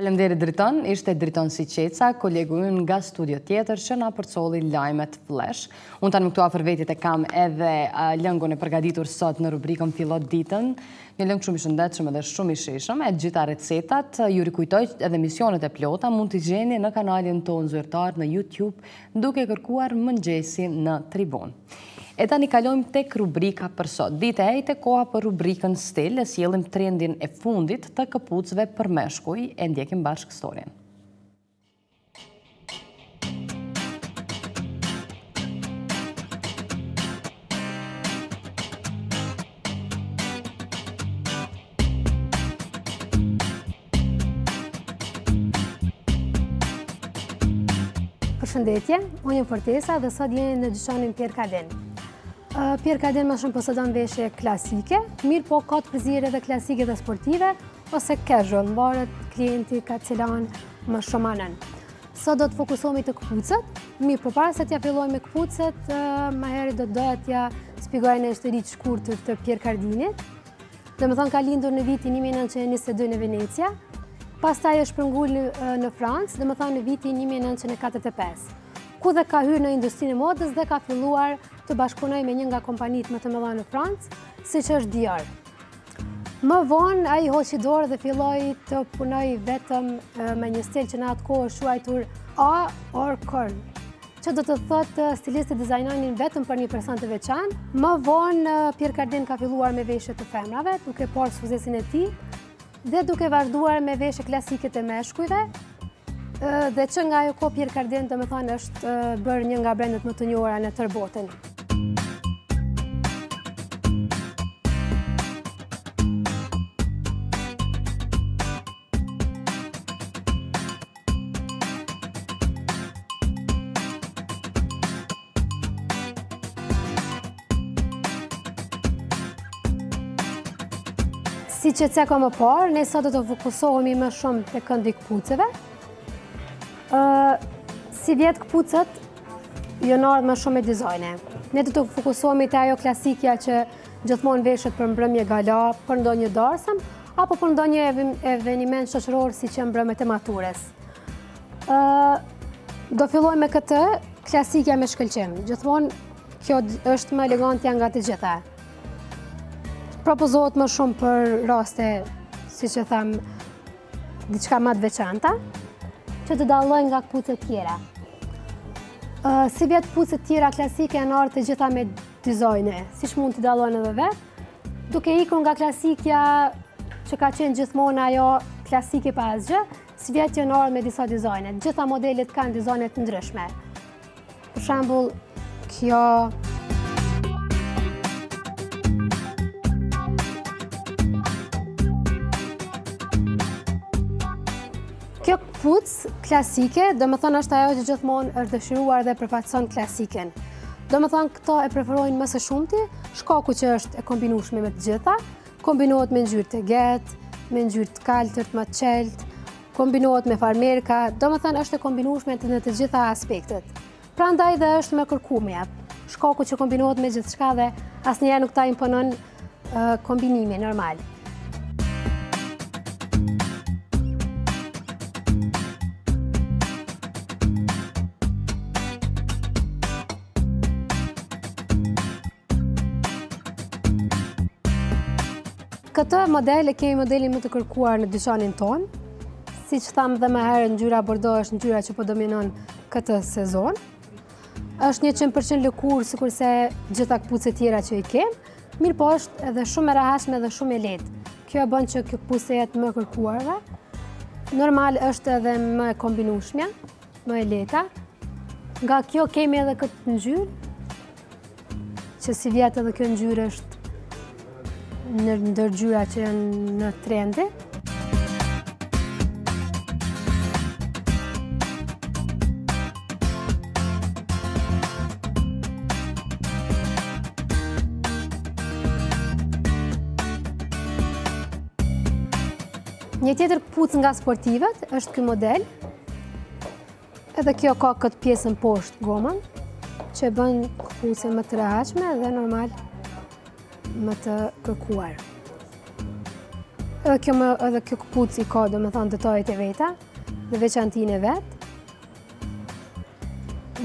Falemderit Driton, ishte Driton Siqeca, kolegu ynë nga studio tjetër që na përcolli lajmet flash. Unë tanimë këtu afër vetes e kam edhe lëngun e përgatitur sot në rubrikën Fillo Ditën. Një lëng shumë i shëndetshëm edhe shumë i shijshëm, e gjitha recetat, ju rikujtoj edhe emisionet e plota, mund t'i gjeni në kanalin tonë zyrtar në Youtube duke kërkuar mëngjesi në tribunë. E tani kalojmë tek rubrika për sot. Ditë e enjte koha për rubrikën stil, e sjellim trendin e fundit të këpucëve për meshkuj, e ndjekim bashkë storien. Përshëndetje, unë jam Fortesa dhe sot jeni në dyqanin Pierre Cardin. Pierre Cardin ma shumë posedon veshje klasike, mirëpo ka të përziera dhe klasike dhe sportive, ose casual, varet klienti kah cila më shumë anën. Sot do të fokusohemi te këpucët, mirëpo para se t'ia filloj me këpucët, ma herët do të doja t'ia shpjegoj një histori t'shkurtër të Pierre Cardinit. Domethënë ka lindur në vitin 1922 në Venecia, pastaj është shpërngul në Francë, domethënë në vitin 1945, ku dhe ka hyrë në industrinë e modës dhe ka filluar të bashkëpunojë me një nga kompanitë më të mëdha në Francë, siç është Dior. Më vonë, ai hoqi dorë dhe filloi të punojë vetëm me një stil që në atë kohë është quajtur A. Orkorn. Që do të thotë stilistët dizajnonin vetëm për një person të veçantë. Më vonë, Pierre Cardin ka filluar me veshje të femrave, duke parë suksesin e tij, dhe duke vazhduar me veshje klasike të meshkujve, dhe që nga ajo kohë Pierre Cardin, domethënë, është bërë një nga brendet më të njohura në tërë botën. Siç e cekëm më parë, ne sot do të fokusohemi më shumë te këndi i këpucëve. Sivjet këpucët janë ardhë më shumë me dizajne. Ne do të fokusohemi te ajo klasikja që gjithmonë veshet për mbrëmje gala, për ndonjë darsëm, apo për ndonjë eveniment shoqëror siç janë mbrëmjet e maturës. Do filloj me këtë, klasikja me shkëlqim. Gjithmonë, kjo është më elegantja nga të gjitha. Propozohet më shumë për raste, siç thamë, diçka ma të veçanta, që të dallojnë nga këpucët tjera. Sivjet këpucët tjera klasike janë ardhë të gjitha me dizajne, siç mund të dallojnë edhe vetë, Duke ikur nga klasikja që ka qenë gjithmonë ajo klasike pa asgjë, sivjet janë ardhë me disa dizajne. Gjitha modelet kanë dizajne të ndryshme. Për shembull, kjo... Kjo këpucë klasike, domethënë është ajo që gjithmonë është dëshiruar dhe përfaqëson klasiken. Domethënë këto e preferojnë më së shumti, shkaku që është e kombinueshme me të gjitha, kombinohet me ngjyrë teget, me ngjyrë të kaltërt, më të çeltë, kombinohet me farmerka, domethënë është e kombinueshme në të gjitha aspektet. Prandaj dhe është më e kërkumja. Shkaku që kombinohet me gjithçka dhe asnjëherë nuk ta imponon kombinimin normal. Këtë model e kemi modelin më të kërkuar në dyqanin tonë. Siç thamë dhe më herë, ngjyra bordo është ngjyra që po dominon këtë sezon. Është 100% lëkurë, sikurse gjitha këpucët tjera që i kemë, mirëpo është edhe shumë e rahatshme dhe shumë e lehtë. Kjo e bën që kjo këpucë të jetë më e kërkuar dhe. normal është edhe më e kombinushmja, Më e lehta. Nga kjo kemi edhe këtë ngjyrë. Që sivjet edhe kjo ngjyrë është ndër ngjyrat që janë në trendi. Një tjetër këpucë nga sportivet është ky model. Edhe kjo ka këtë pjesën poshtë gomën, që e bën këpucën më të rehatshme dhe normal më të kërkuar. Edhe kjo këpucë i ka, domethënë, detajet e veta, dhe veçantinë e vet.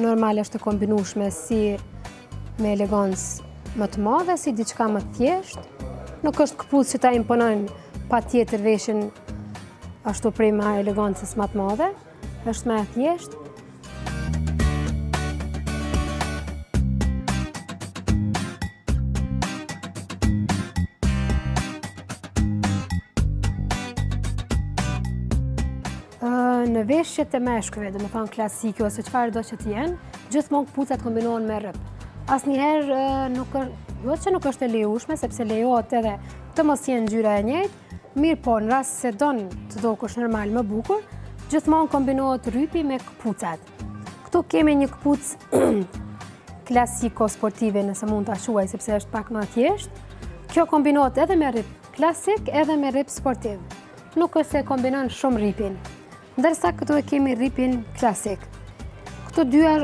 Normal është e kombinushme si me elegancë më të madhe, si diçka më të thjeshtë. Nuk është këpucë që ta imponon patjetër veshjen Ashtu prej ma elegancës ma të madhe, është ma e thjeshtë. Në veshjet e meshkujve, domethënë klasike, ose çfarëdo që të jenë, gjithmonë këpucat kombinohen me rryp. Asnjëherë nuk është, jo që nuk është e lejushme, sepse lejohet edhe të mos jenë ngjyra e njëjtë, Mirëpo, në rast se don të dukesh normal më bukur, gjithmonë kombinohet rrypi me këpucat. Këtu kemi një këpucë klasiko-sportive nëse mund ta quaj, sepse është pak më e thjeshtë. Kjo kombinohet edhe me rrip klasik edhe me rrip sportiv. Nuk është se kombinon shumë rripin. Ndërsa këtu e kemi rripin klasik. Këto dyja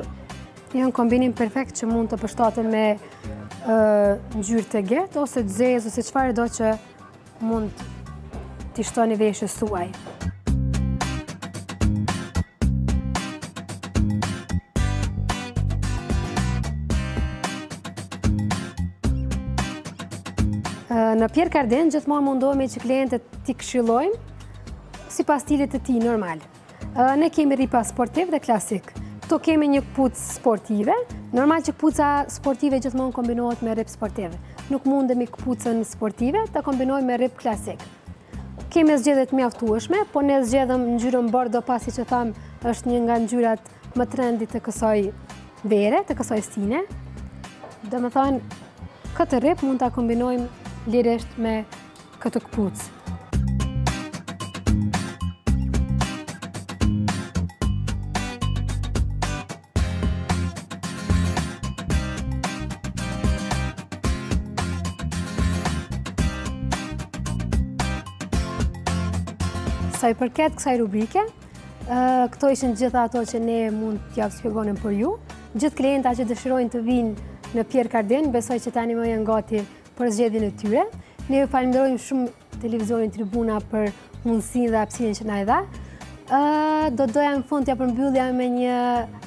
janë kombinim perfekt që mund të përshtaten me ngjyrë teget, ose të zezë, ose çfarëdo që mund t'i shtoni veshjes suaj. Në Pierre Cardin gjithmonë mundohemi që klientët t'i këshillojmë sipas stilit të tij normal. Ne kemi rripa sportiv dhe klasik. Këtu kemi një këpucë sportive. Normal që këpuca sportive gjithmonë kombinohet me rrip sportiv. Nuk mundemi këpucën sportive ta kombinojmë me rrip klasik. Kemi zgjedhje të mjaftueshme, po ne zgjodhëm ngjyrën bordo pasi që thamë është një nga ngjyrat më trendi të kësaj vere, të kësaj stine. Domethënë, këtë rrip mund ta kombinojmë lirisht me Këtë këpucë. sa i përket kësaj rubrike, këto ishin gjitha ato që ne mund t'jua shpjegonim për ju. Gjithë klientët që dëshirojnë të vijnë në Pierre Cardin, besoj që tanimë janë gati për zgjedhjen e tyre. Ne ju falënderojmë shumë televizionin Tribuna për mundësinë dhe hapësirën që na e dha. Ë, do të doja në fund ta përmbyllja me një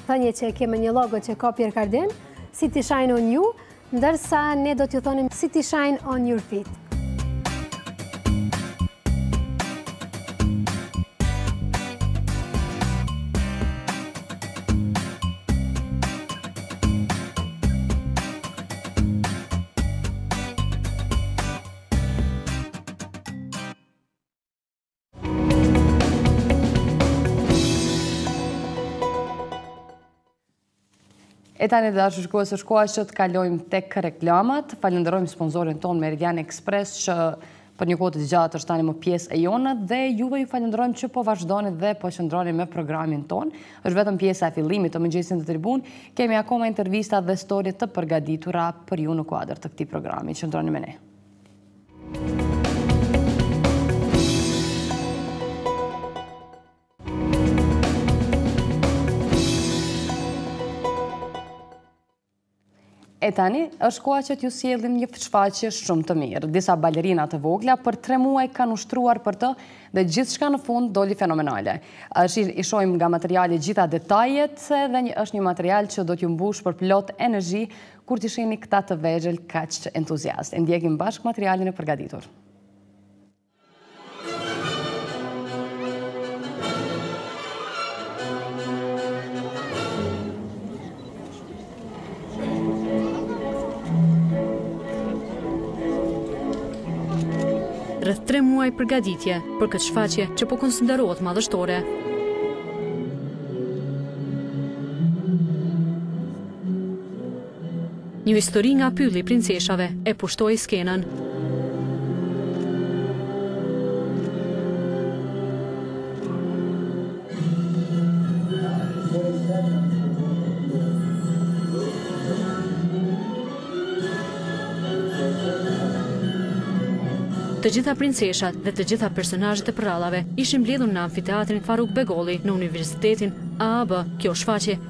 thënie që e kemi një logo që ka Pierre Cardin, City shine on you, ndërsa ne do t'ju thonim City shine on your feet. E tani radha është shikuese e shikues që të kalojmë tek reklamat. Falënderojmë sponsorin tonë Meridian Express që Për një kohë të gjatë është tanimë pjesë e jona dhe juve ju falënderojmë që po vazhdoni dhe po qëndroni me programin tonë. Është vetëm pjesa e fillimit të mëngjesit të Tribunës. Kemi akoma intervista dhe storie të përgatitura për ju në kuadër të këtij programi. Qëndroni me ne. E tani, është koha që t'ju sjellim një shfaqje shumë të mirë. Disa balerina të vogla për tre muaj kanë ushtruar për të dhe gjithçka në fund doli fenomenale. T'i shohim nga materiali gjitha detajet dhe një, është një material që do t'ju mbush përplot energji kur t'i shihni këta të vegjël kaq entuziastë. E ndjekim bashkë materialin e përgaditur. Rreth 3 muaj përgatitje për këtë shfaqje që po konsiderohet madhështore. Një histori nga Pylli i princeshave e pushtoi skenën. Të gjitha princeshat dhe të gjitha personazhet e përrallave ishin mbledhur në amfiteatrin Faruk Begolli në Universitetin AAB. Kjo shfaqje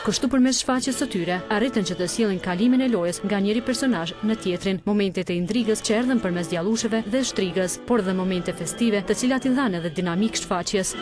Kështu përmes shfaqjes së tyre, arritën që të sjellin kalimin e lojës nga njëri personazh në tjetrin, momentet e intrigës që erdhën përmes djallusheve dhe shtrigës, por edhe momente festive, të cilat i dhanë edhe dinamikë shfaqjes.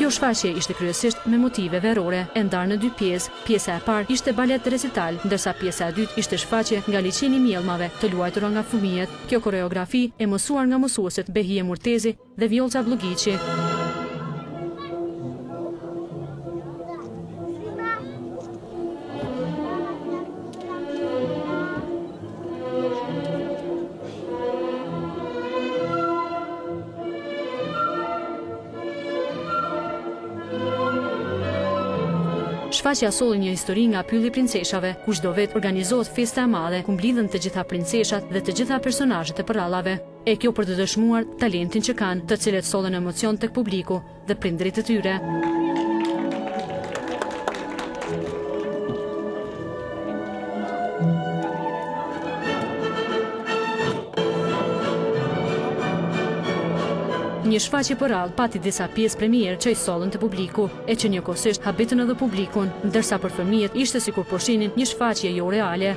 Kjo shfaqje ishte kryesisht me motive verore, e ndarë në dy pjesë, pjesa e parë ishte balet recital, ndërsa pjesa e dytë ishte shfaqje nga Liqeni i Mjellmave, të luajtura nga fëmijët. Kjo koreografi, e mësuar nga mësueset Behije Murtezi, dhe Vjollca Bllugiqi. Shfaqja solli një histori nga pylli i princeshave, ku çdo verë organizohet festa e madhe, ku mblidhen të gjitha princeshat dhe të gjitha personazhet e përrallave. E kjo për të dëshmuar talentin që kanë, të cilët sollën emocion tek publiku dhe prindërit e tyre. Një shfaqje përrallë pati disa pjesë premierë që i sollën te publiku, e që njëkohësisht habitën edhe publikun, ndërsa për fëmijët ishte sikur përshinin një shfaqje joreale.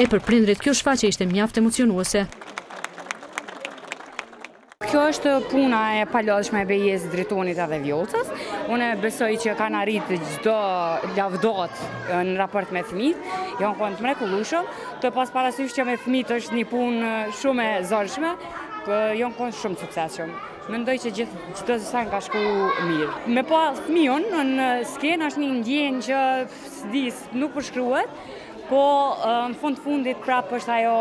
E për prindërit kjo shfaqje ishte mjaft emocionuese. Kjo është puna e palodhshme e Behijes, Dritonit edhe Vjollcës. Unë besoj që kanë arrit çdo lavdatë në raport me fmitë, jonë konë të mrekullueshëm, tu pas parasysh që me fmitë është një punë shumë e zorshme, jonë konë shumë të suksesshëm. Mendoj që gjithçka ka shku mirë. Me pa fminë në skenë është një ndjenjë që S'dis, nuk përshkruhet, po në fund të fundit prapë është ajo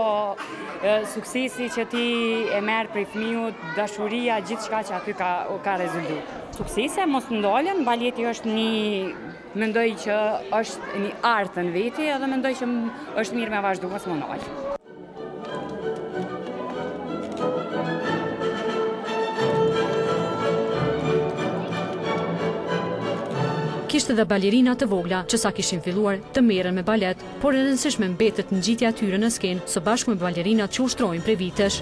suksesi që ti e merr prej fmijut, dashuria, gjithçka që aty ka rezultu. Suksese, mos të ndalën, baleti është një, mendoj që është një art në veti edhe mendoj që është mirë me vazhdu, mos me ndalë. Kishte dhe balerina të vogla, që sa kishin filluar, të merren me balet, por e rëndësishme mbetet ngjitja e tyre në skenë, së bashkë me balerinat që ushtrojnë prej vitesh.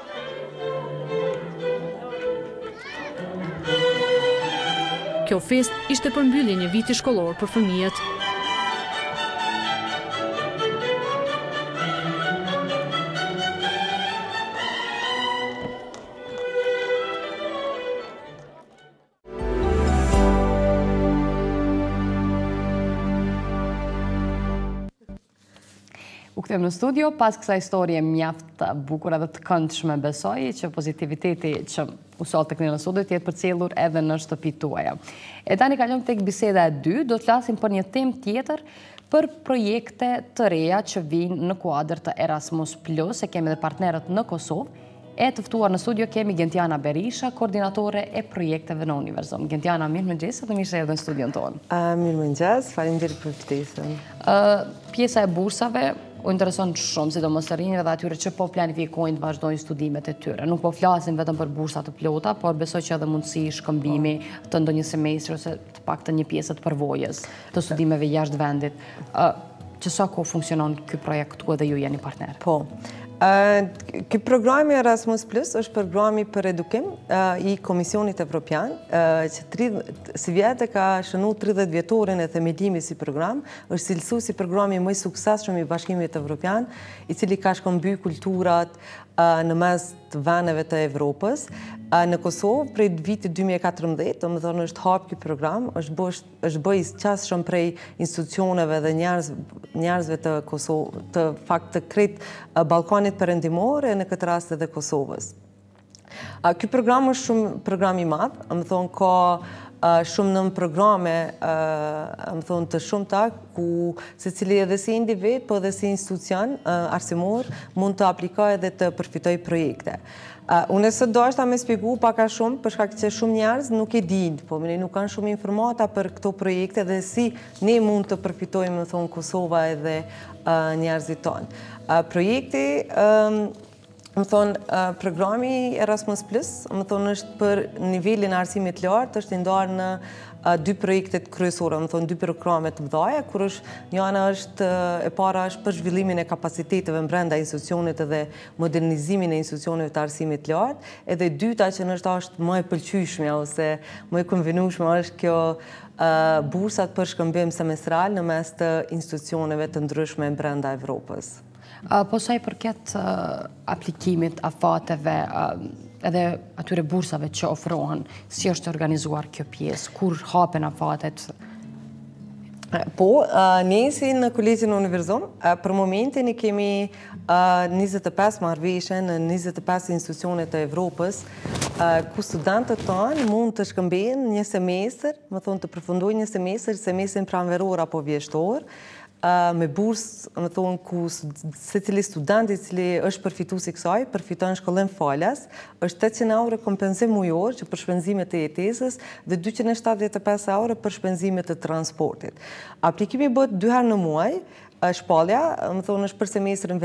Kjo festë ishte përmbyllje e një viti shkollor për fëmijët. U kthyem në studio pas kësaj historie mjaft të bukur dhe të këndshme besoj që pozitiviteti që u soll te ne në studio të jetë përcjellur edhe në shtëpitë tuaja. E tani kalojmë tek biseda e dy, do të flasim për një temë tjetër për projekte të reja që vijnë në kuadër të Erasmus Plus, e kemi edhe partnerët në Kosovë, E të ftuar në studio kemi Gentiana Berisha, koordinatore e projekteve në Universum. Gentiana, mirëmëngjes dhe mirë se erdhe në studion tonë. Mirëmëngjes, faleminderit për ftesën. Pjesa e bursave u interesojnë shumë, sidomos të rinjve dhe atyre që po planifikojnë të vazhdojnë studimet e tyre. Nuk po flasim vetëm për bursa të plota, por besoj që edhe mundësi shkëmbimi të ndonjë semestri ose të paktën një pjesë të përvojës të studimeve jashtë vendit, që sa kohë funksionon ky projekt këtu edhe ju jeni partner? Po. Ky programi Erasmus Plus është programi për edukim i Komisionit Evropian, që sivjet e ka shënu 30 vjetorin e themelimit si program, është cilësu si programi më i suksesshëm i Bashkimit Evropian, i cili ka shkëmby kulturat në mes të veneve të Evropës. Në Kosovë, prej vitit 2014, domethonë është hapë ky program, është bë i qasshëm prej institucioneve dhe njerëzve të Kosovës, në fakt të krejt Ballkanit Perëndimor e në këtë rast edhe Kosovës. Ky program është shumë program i madh, domethonë ka shumë nënprograme, domethonë të shumta, ku secili edhe si individ, po edhe si institucion arsimor, mund të aplikojë edhe të përfitojë projekte. Unë sot dashta me shpjegu pak a shumë, për shkak që shumë njerëz nuk e dinë, domethënë nuk kanë shumë informata për këto projekte dhe si ne mund të përfitojmë, domethënë, Kosova edhe njerëzit tonë. Projekti Domethënë, programi Erasmus Plus, domethënë, është për nivelin e arsimit të lartë, është i ndarë në dy projekte kryesore, domethënë, dy programe të mëdhaja, ku është njëna është, e para është për zhvillimin e kapaciteteve mbrenda institucionit edhe modernizimin e institucioneve të arsimit të lartë, edhe e dyta që nashta është më e pëlqyshme, ose më e konvenushme, është kjo bursat për shkëmbim semestral në mes të institucioneve të ndryshme mbrenda Evropës. Po sa i përket aplikimit, afateve, edhe atyre bursave që ofrohen, si është e organizuar kjo pjesë, kur hapen afatet? Po, ne si në Kolegjin Universum, për momentin i kemi 25 marrëveshje në 25 institucione të Evropës, ku studentët tanë mund të shkëmbejnë një semestër, domethënë të përfundojnë një semestër, semestrin pranveror apo vjeshtor, me bursë, domethënë ku secili student i cili është përfitues i kësaj, përfiton shkollim falas, është 800 euro kompenzim mujor për shpenzimet e jetesës dhe 275 euro për shpenzimet e transportit. Aplikimi bëhet dy herë në muaj, shpallja, domethënë, është për semestrin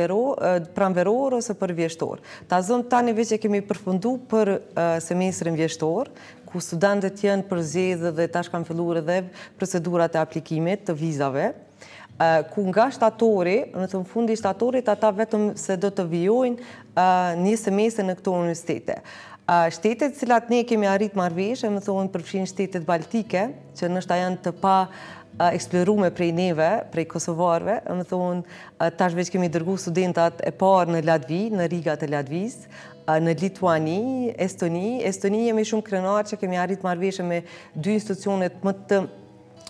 pranveror ose për vjeshtor. Ta zëmë tani veç e kemi përfundu për semestrin vjeshtor, ku studentët janë përzgjedhë dhe tash kanë filluar edhe procedurat e aplikimit të vizave, ku nga shtatori, domethënë fundi shtatorit, ata vetëm se do të vijojnë një semestër në këto universitete. Shtetet të cilat ne kemi arrit marrëveshje, domethënë përfshin shtetet baltike, që nashta janë të paeksplorume prej neve, prej kosovarëve, domethënë tash veç kemi dërgu studentat e parë në Latvi, në Riga të Latvisë, në Lituani, Estoni, Estoni jemi shumë krenar që kemi arrit marrëveshje me dy institucionet më të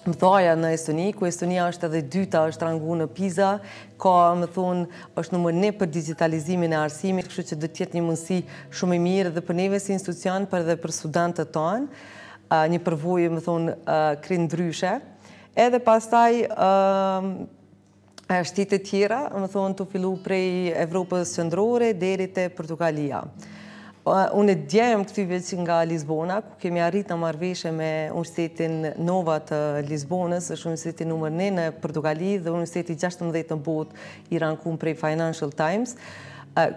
mëdhaja në Estoni, ku Estonia është edhe e dyta, është rangu në PISA, ka, domethënë, është numër një për digitalizimin e arsimit, kështu që do të jetë një mundësi shumë e mirë dhe për neve si institucion, por edhe për studentët tanë, një përvojë, domethënë, krejt ndryshe. Edhe pastaj, shtete tjera, domethënë tu fillu prej Evropës qendrore, deri te Portugalia. Unë dje jam kthy veç nga Lisbona, ku kemi arrit një marrëveshje me Universitetin Nova të Lisbonës, është Universiteti numër 1 në Portugali dhe Universiteti i 16 në botë i rankum prej Financial Times,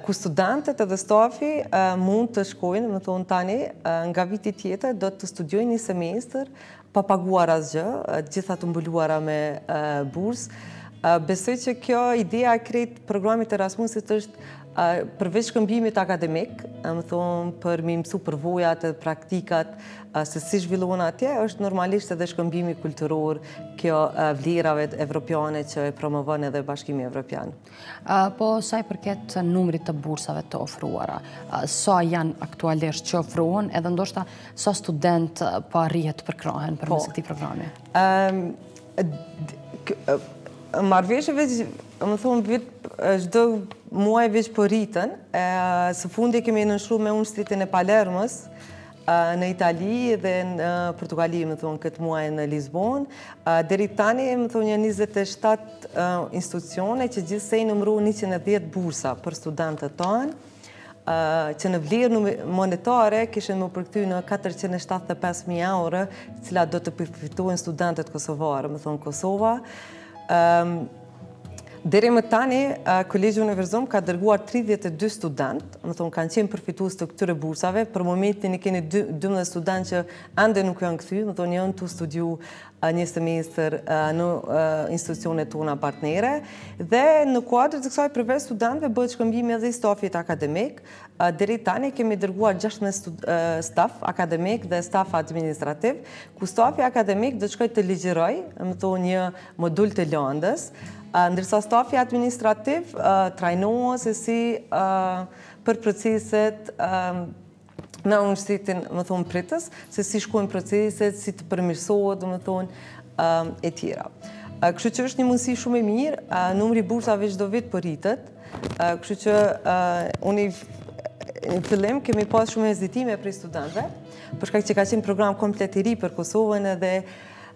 ku studentët edhe stafi mund të shkojnë, domethënë tani, nga viti tjetër do të studiojnë një semestër pa paguar asgjë, të gjitha të mbuluara me bursë. Besoj që kjo ideja e krejt programit të Erasmusit është përveç shkëmbimit akademik, me thonë për m'i mësu përvojat dhe praktikat, se si zhvillohen atje, është normalisht edhe shkëmbimi kulturor kjo vlerave evropiane që e promovon edhe bashkimi evropian. Po sa i përket numrit të bursave të ofruara, sa janë aktualisht që ofrohen, edhe ndoshta sa studentë po arrihet të përkrahen përmes po. këtij programi? Marrëveshjet veç, domethonë, vit, çdo muaj veç po rriten, së fundi kemi nënshkru me Universitetin e Palermos, në Itali dhe në Portugali, domethonë, këtë muaj në Lisbon. Deri tani, domethonë, janë 27 institucione që gjithsej numri 110 bursa për studentët tonë, që në vlerën monetare kishin m'u përkthy në 475.000 euro, të cilat do t'i përfitojnë studentët kosovarë, domethonë Kosova. Deri më tani, Kolegji Universum ka dërguar 32 studentë, domethonë kanë qenë përfitues të këtyre bursave, për momentin i kemi 12 studentë që ende nuk janë kthy, domethonë janë tu studiu një semestër në institucionet tona partnere, dhe në kuadër të kësaj përveç studentëve bëhet shkëmbimi edhe i stafit akademik, deri tani kemi dërguar 16 staf akademik dhe staf administrativ, ku stafi akademik do të shkojë të ligjërojë, domethonë një modul të lëndës, ndërsa stafi administrativ trajnohet se si për proceset në universitetin, domethonë, pritës, se si shkojnë proceset, si të përmirësohet, domethonë, e tjera. Kështu që është një mundësi shumë e mirë, numri i bursave çdo vit po rritet, kështu që unë në fillim kemi pas shumë hezitime prej studentëve, për shkak që ka qenë program komplet i ri për Kosovën edhe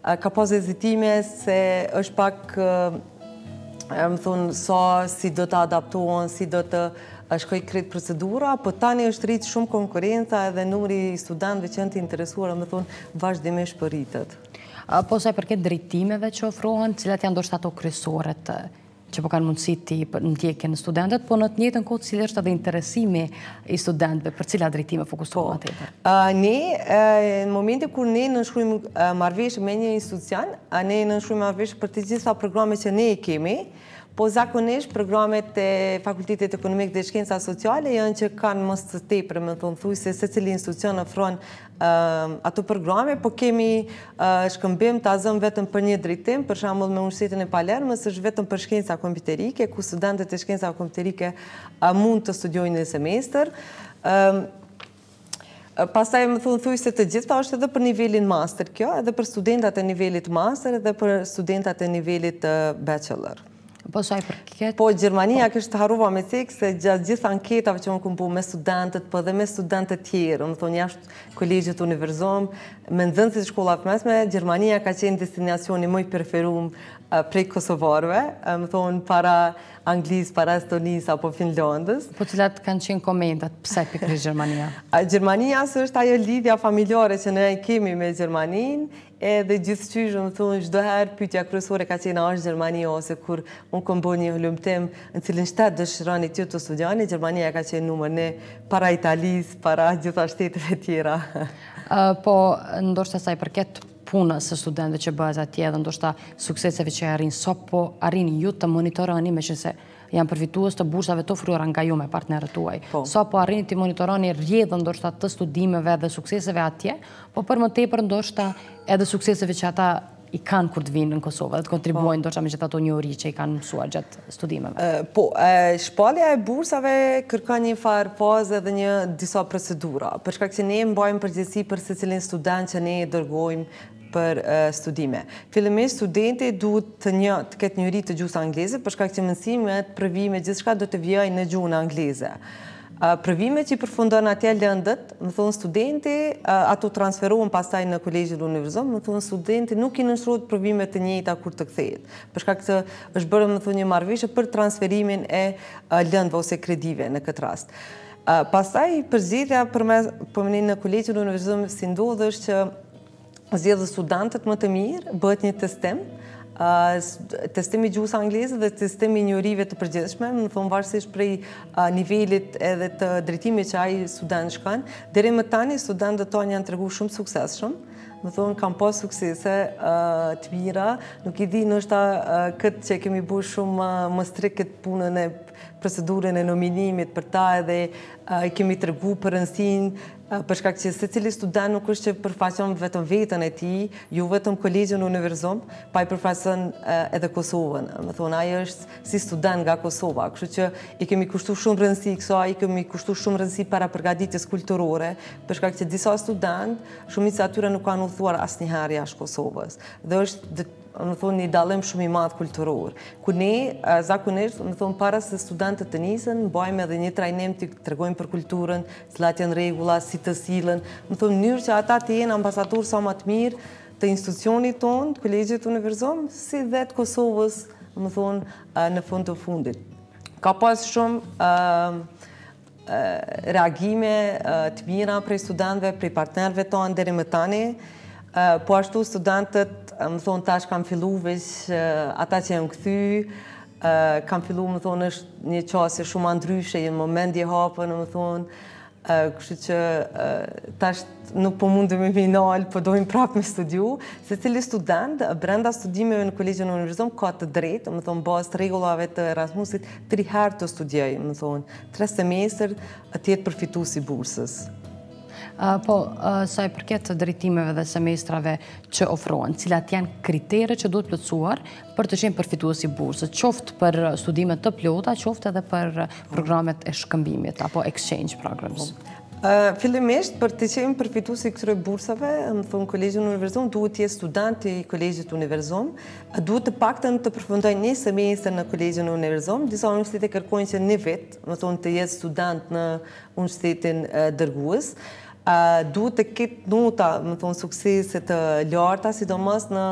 Ka pas hezitime se është pak domethonë se si do të adaptohen, si do të shkojë krejt procedura, po tani është rritë shumë konkurenca edhe numri i studentëve që janë të interesuar, domethonë, vazhdimisht po rritët. Po sa i përket drejtimeve që ofrohen, cilat janë ndoshta ato kryesoret që po kanë mundësi t'i ndjekin studentët, po në të njëtën kohë cili është edhe interesimi i studentëve për cilat drejtime fokusohet atë po, të Ne, në momentin kur ne nënshkrujmë marrëveshje me një institucion, ne nënshkrujmë marrëveshje për të gjitha programet që ne i kemi, po zakonisht programet e Fakultetit Ekonomik dhe Shkenca Sociale janë që kanë më së tepërmi, pothuajse secili institucion ofron ato programe, po kemi shkëmbim ta zëm vetëm për një drejtim, për shembull me Universitetin e Palermës, është vetëm për shkenca kompjuterike, ku studentët e shkencave kompjuterike mund të studiojnë një semestër. Pastaj me thënë thuajse të gjitha është edhe për nivelin master kjo, edhe për studentat e nivelit master, edhe për studentat e nivelit bachelor. Po sa i përket? Po Gjermania po. këtë harrova me cek se gjatë gjithë anketave që unë kam bo me studentët, po dhe me studentët tjerë, me thënë jashtë kolegjit Universum, me nxënësit të shkollave të mesme, Gjermania ka qenë destinacioni më i preferum prej kosovarëve, me thënë para Anglisë, para Estonisë apo Finlandës. Po cilat kanë qenë komentet, pse pikërisht Gjermania? Gjermania se është ajo lidhja familjare që ne e kemi me Gjermaninë, Edhe gjithqysh me thënë çdo herë pyetja kryesore ka qenë a është Gjermania ose kur unë kam bërë një hulumtim në cilin shtet dëshironi ju të studioni, Gjermania ka qenë numër një para Italisë, para gjitha shteteve tjera. Po, ndoshta sa i përket punës së studentëve që bëhet atje dhe ndoshta sukseseve që arrijnë, sa po arrini ju të monitoroni meqenëse janë përfitues të bursave të ofruara nga ju me partnerët tuaj. Po. Sa po arrini të monitoroni rrjedhën ndoshta të studimeve dhe sukseseve atje, po për më tepër ndoshta edhe sukseseve që ata i kanë kur të vinë në Kosovë, dhe të kontribuojnë po. ndoshta me gjithë ato njohuri që i kanë mësuar gjatë studimeve. Po, shpallja e bursave kërkon një farë faze dhe një disa procedura, për shkak që ne mbajmë përgjegjësi për secilin student që ne dërgojmë për studime. Fillimisht studenti duhet të ketë njohuri të gjuhës angleze, për shkak që mësimet, provimet, gjithçka do të vijojë në gjuhën angleze. Provimet që i përfundon atje lëndët, me thënë studenti, ato transferohen pastaj në kolegjin Universum, me thënë studenti nuk i nënshtrohet provimeve të njëjta kur të kthehet. Për shkak të është bërë me thënë një marrëveshje për transferimin e lëndëve ose kredive në këtë rast. Pastaj përzgjedhja përmeni në kolegjin Universum si ndodhë është që zgjidhen studentët më të mirë, bëhet një testim, testim i gjuhës angleze dhe testim i njohurive të përgjithshme, me thënë varësisht prej nivelit edhe të drejtimit që ai student shkon, deri më tani studentët tanë janë tregu shumë suksesshëm, me thënë kanë pas suksese të mira, nuk i di ndoshta këtë që e kemi bu shumë më strikt këtë punën e procedurën e nominimit për ta edhe i kemi tregu për rëndësinë Për shkak që secili student nuk është që përfaqëson vetëm veten e tij, jo vetëm kolegjin Universum, po ai përfaqëson edhe Kosovën. Me thënë, ai është si student nga Kosova, kështu që i kemi kushtuar shumë rëndësi kësaj, i kemi kushtuar shumë rëndësi parapërgatitjes kulturore, për shkak që disa studentë, shumica e tyre nuk kanë udhëtuar asnjëherë jashtë Kosovës. Dhe është me thënë një dallim shumë i madh kulturor. Ku ne, zakonisht, me thënë para se studentët të nisen, mbajmë edhe një trajnim të tregojmë për kulturën, Cilat janë rregullat, si të sillen, domethënë, mënyrë që ata të jenë ambasadorë sa më të mirë të institucionit tonë, të Kolegjit Universum, si dhe të Kosovës, domethënë, në fund të fundit. Ka pas shumë reagime të mira prej studentëve, prej partnerëve tonë deri më tani, po ashtu studentët, domethënë, tash kanë fillu veç ata që janë kthy, Kanë fillu domethënë është një qasje shumë ma ndryshe, janë më mendjehapur domethënë, kështu që tash nuk po mundemi me i nalë, po dojnë prapë me studiu, secili student, brenda studimeve në Kolegjin Universum, ka të drejtë, domethënë, bazë të rregullave të Erasmusit, tri herë të studiojë, domethënë, tre semestra, të jetë përfitues i bursës. Po, sa i përket drejtimeve dhe semestrave që ofrohen, cilat janë kriteret që duhet plotësuar për të qenë përfitues i bursës, qoftë për studime të plota, qoftë edhe për programet e shkëmbimit, apo exchange programs? Fillimisht, për të qenë përfitues i këtyre bursave, domethënë Kolegjin Universum, duhet të jetë student i Kolegjit Universum, duhet të paktën të përfundojë një semestër në Kolegjin Universum, disa universitete kërkojnë që një vit, domethënë të jetë student në universitetin dërgues, Duhet të ketë nota, domethënë, suksese të larta, sidomos në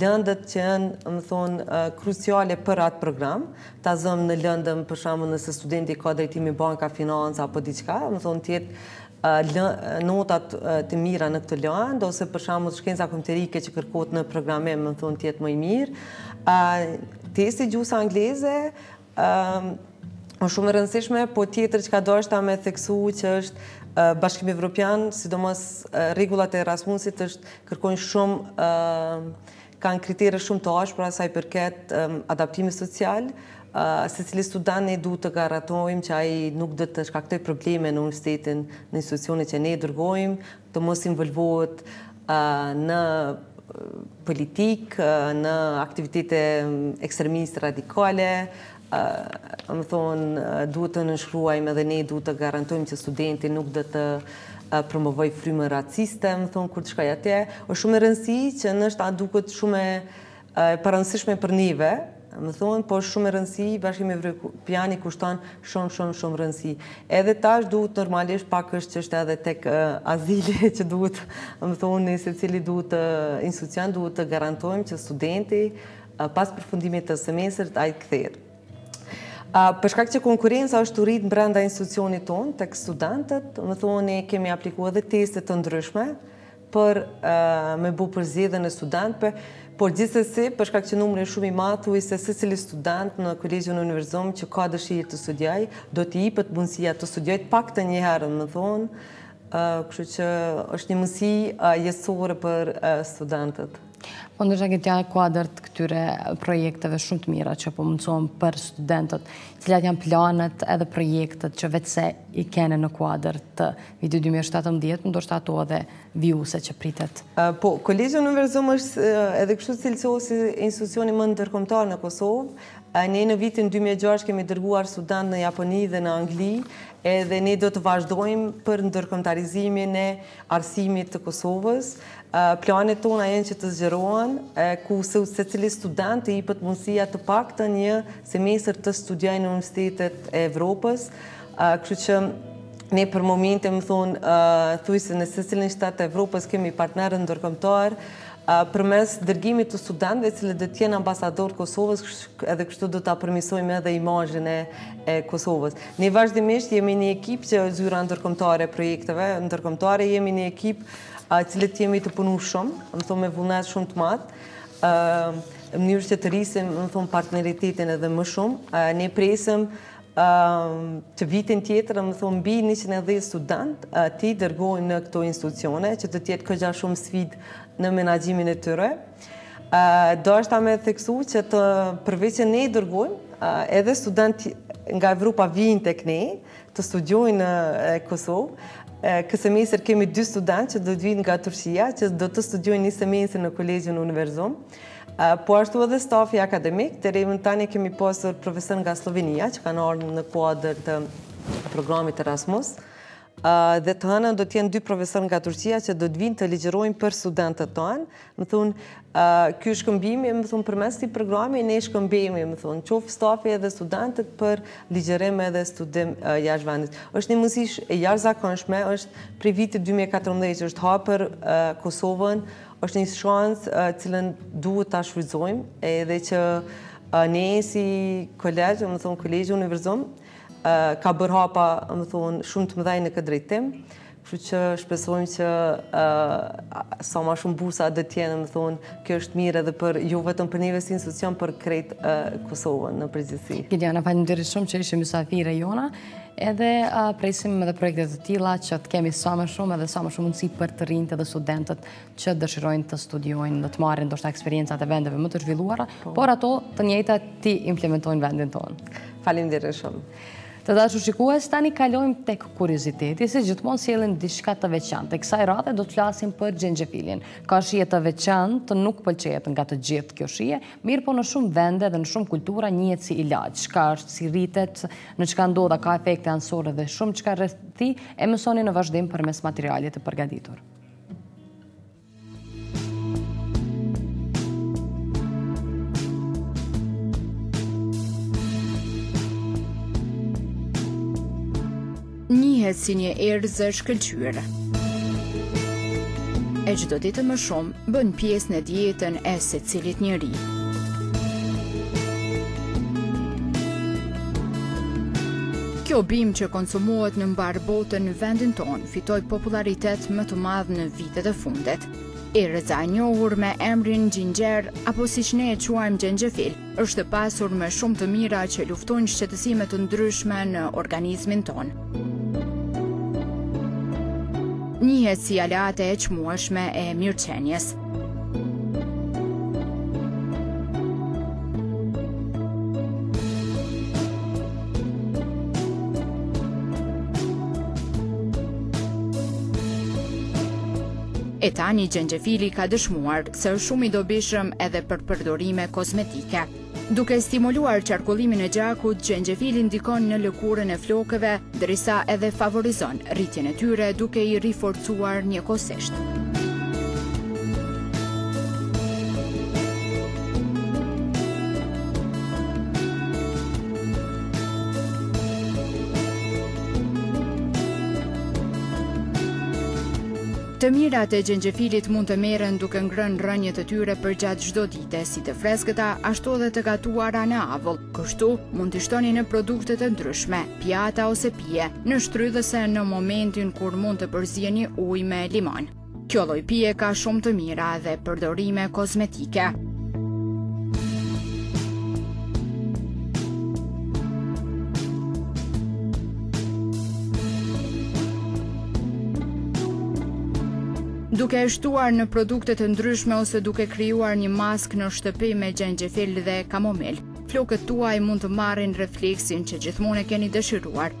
lëndët që janë, domethënë, kruciale për atë program. Ta zëmë në lëndën, për shembull, nëse studenti ka drejtimi banka, financa apo diçka, domethënë, të jetë nota të mira në këto lëndë, ose për shembull shkenca kompjuterike që kërkohet në programim, domethënë, të jetë më i mirë. Testi i gjuhës angleze, Është shumë e rëndësishme, po tjetër çka doshta me theksu që është Bashkimi Evropian, sidomos rregullat e Erasmusit është kërkojnë shumë, kanë kritere shumë të ashpra sa i përket adaptimi social, secili student ne duhet të garantojmë që ai nuk do të shkaktojë probleme në universitetin, në institucionet që ne dërgojmë, të mos involvohet në politikë, në aktivitete ekstremiste radikale, uh, domethënë, duhet të nënshkruajmë edhe ne duhet të garantojmë që studenti nuk do të promovojë frymën raciste, domethënë, kur të shkojë atje. Është shumë me rëndësi që ndoshta duket shumë e E parëndësishme për neve, domethënë, por shumë me rëndësi, Bashkimi Evropian i kushton shumë, shumë, shumë rëndësi. Edhe tash duhet normalisht, pak është që është edhe tek azili që duhet, domethënë, secili duhet të institucion, duhet të garantojmë që studenti pas përfundimit të semestrit ai kthehet. Për shkak që konkurenca është rritë brenda institucionit tonë tek studentët, domethënë kemi apliku edhe teste të ndryshme, për me bo përzgjedhjen e studentëve, por gjithsesi, për shkak që numri është shumë i madh, thuajse secili student në Kolegjin Univerzum që ka dëshirë të studiojë, do t'i jepet mundësia të studiojë të paktën një herë, domethënë, kështu që është një mundësi jetësore për studentët. Po ndërsa këto janë në kuadër të këtyre projekteve shumë të mira që po mundësohen për studentët, cilat janë planet edhe projektet që veçse i keni në kuadër të vitit 2017, ndoshta ato edhe vijuese që pritet? Po, Kolegji Univerzum është edhe kështu cilësohet si institucioni më ndërkombëtar në Kosovë, Ne në vitin 2006 kemi dërguar studentë në Japoni dhe në Angli, edhe ne do të vazhdojmë për ndërkombëtarizimin e arsimit të Kosovës, Planet tona janë që të zgjerohen, ku secili student t'i jepet mundësia të paktën një semestër të studiojë në universitetet e Evropës. Kështu që ne për momentin domethënë thuajse në secilin shtet të Evropës kemi partnerë ndërkombëtarë përmes dërgimit të studentëve të cilët do të jenë ambasadorë të Kosovës edhe kështu do ta përmirësojmë edhe imazhin e Kosovës. Ne vazhdimisht jemi një ekip që zyra ndërkombëtare e projekteve ndërkombëtare jemi një ekip Të cilët jemi tu punu shumë, domethënë me vullnet shumë të madh, në mënyrë që të rrisim, domethënë, partneritetin edhe më shumë. Ne presim që vitin tjetër, domethënë, mbi 110 studentë, t'i dërgojmë në këto institucione, që do të jetë goxha shumë sfidë në menaxhimin e tyre. Dashta me theksu që përveç që ne i dërgojmë, edhe studentë nga Evropa vijnë tek ne, të studiojnë në Kosovë. Këtë semestër kemi dy studentë që do të vijnë nga Turqia, që do të studiojnë një semestër në Kolegjin Univerzum. Po ashtu edhe stafi akademik, deri më tani kemi pasur profesorë nga Slovenia, që kanë ardhë në kuadër të programit Erasmus. Dhe të hënën do të jenë dy profesorë nga Turqia që do të vijnë të ligjërojnë për studentët tanë Domethënë, ky shkëmbimi, domethënë, përmes këtij programi, ne shkëmbejmë, domethënë, qoftë stafi edhe studentët për ligjërim edhe studim jashtë vendit. është një mundësi e jashtëzakonshme, është prej vitit 2014, që është hap për Kosovën, është një shans të cilën duhet ta shfrytëzojmë, edhe që ne si kolegj, domethënë, Kolegji Univerzum, ka bërë hapa, domethënë, shumë të mëdhenj në këtë drejtim, Kështu që shpresojmë që sa ma shumë bursa do t'jenë, domethënë, kjo është mirë edhe për, jo vetëm për neve si institucion, për krejt Kosovën në përgjithësi. Giljana, faleminderit shumë që ishe misafire jona, edhe presim edhe projekte të tilla që të kemi sa më shumë edhe sa më shumë mundësi për të rinjtë dhe studentët që dëshirojnë të studiojnë dhe të marrin ndoshta eksperiencat e vendeve më të zhvilluara, po. por ato të njëjta t'i implementojnë në vendin tonë. Faleminderit shumë. Të dashur shikues, tani kalojmë tek kurioziteti, si gjithmonë sjellim diçka të veçantë. Kësaj radhe do të flasim për xhenxhefilin. Ka shije të veçantë, nuk pëlqehet nga të gjithë kjo shije, mirëpo në shumë vende dhe në shumë kultura njihet si ilaç. Çka është, si rritet, në çka ndodha, ka efekte anësore dhe shumë çka rreth tij e mësoni në vazhdim përmes materialit të përgatitur. Njihet si një erëzë e shkëlqyer e çdo ditë më shumë bën pjesë në dietën e secilit njeri. Kjo bimë që konsumohet në mbarë botën në vendin tonë fitoi popularitet më të madh në vi vitet e fundit. Erëza e njohur me emrin xhinxher, apo siç ne e quajmë xhenxhefil, e pasur me shumë të mira që luftojnë shqetësime të ndryshme në organizmin tonë njihet si aleate e çmueshme e mirëqenies. E tani xhenxhefili ka dëshmuar se është shumë i dobishëm edhe për përdorime kozmetike. Duke stimuluar qarkullimin e gjakut, xhenxhefili ndikon në lëkurën e flokëve, derisa edhe favorizon rritjen e tyre duke i riforcuar njëkohësisht. Të mirat e xhenxhefilit mund të merren duke ngrënë rrënjët e tyre përgjatë çdo dite, si të freskëta, ashtu edhe të gatuara në avull. Kështu, mund t'i shtoni në produkte të ndryshme, pjata ose pije, në shtrydhëse në momentin kur mund të përzieni ujë me limon. Kjo lloj pije ka shumë të mira dhe përdorime kozmetike. Duke e shtuar në produkte të ndryshme ose duke krijuar një maskë në shtëpi me xhenxhefil dhe kamomil, flokët tuaj mund të marrin refleksin që gjithmonë e keni dëshiruar.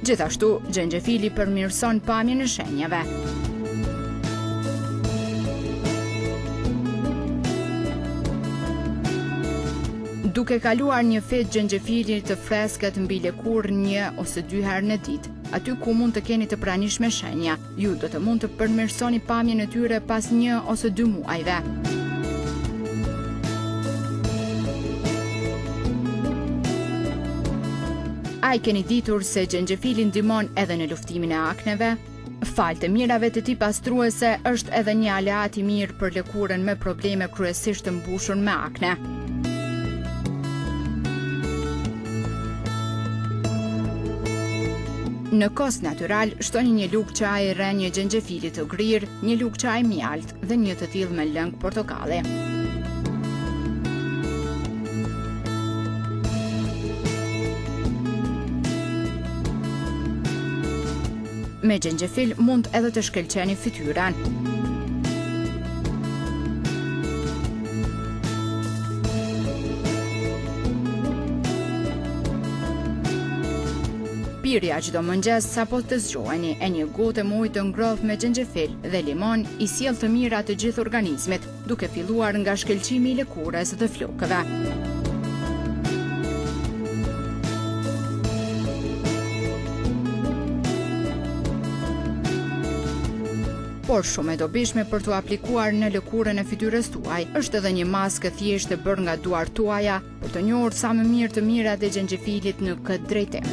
Gjithashtu, xhenxhefili përmirëson pamjen e shenjave. Duke kaluar një fetë xhenxhefili të freskët mbi lëkurë një ose dy herë në ditë, aty ku mund të keni të pranishme shenja, Ju do të mund të përmirësoni pamjen e tyre pas një ose dy muajve. A i keni ditur se xhenxhefili ndihmon edhe në luftimin e akneve? Falë të mirave të tij pastruese është edhe një aleat i mirë për lëkurën me probleme kryesisht të mbushur me akne. Në kos natyral shtoni një lugë çaji rrënjë xhenxhefili të grirë, një lugë çaji mjaltë dhe një të tillë me lëng portokalli. Me xhenxhefil mund edhe të shkëlqeni fytyrën. Pirja çdo mëngjes sapo të zgjoheni e një gote me ujë të ngrohtë me xhenxhefil dhe limon i sjell të mira të gjithë organizmit. duke filluar nga shkëlqimi i lëkurës dhe flokëve. por shumë e dobishme për t'u aplikuar në lëkurën e fytyrës tuaj është edhe një maskë e thjeshtë e bërë nga duart tuaja, Për të njohur sa më mirë të mirat e xhenxhefilit në këtë drejtim.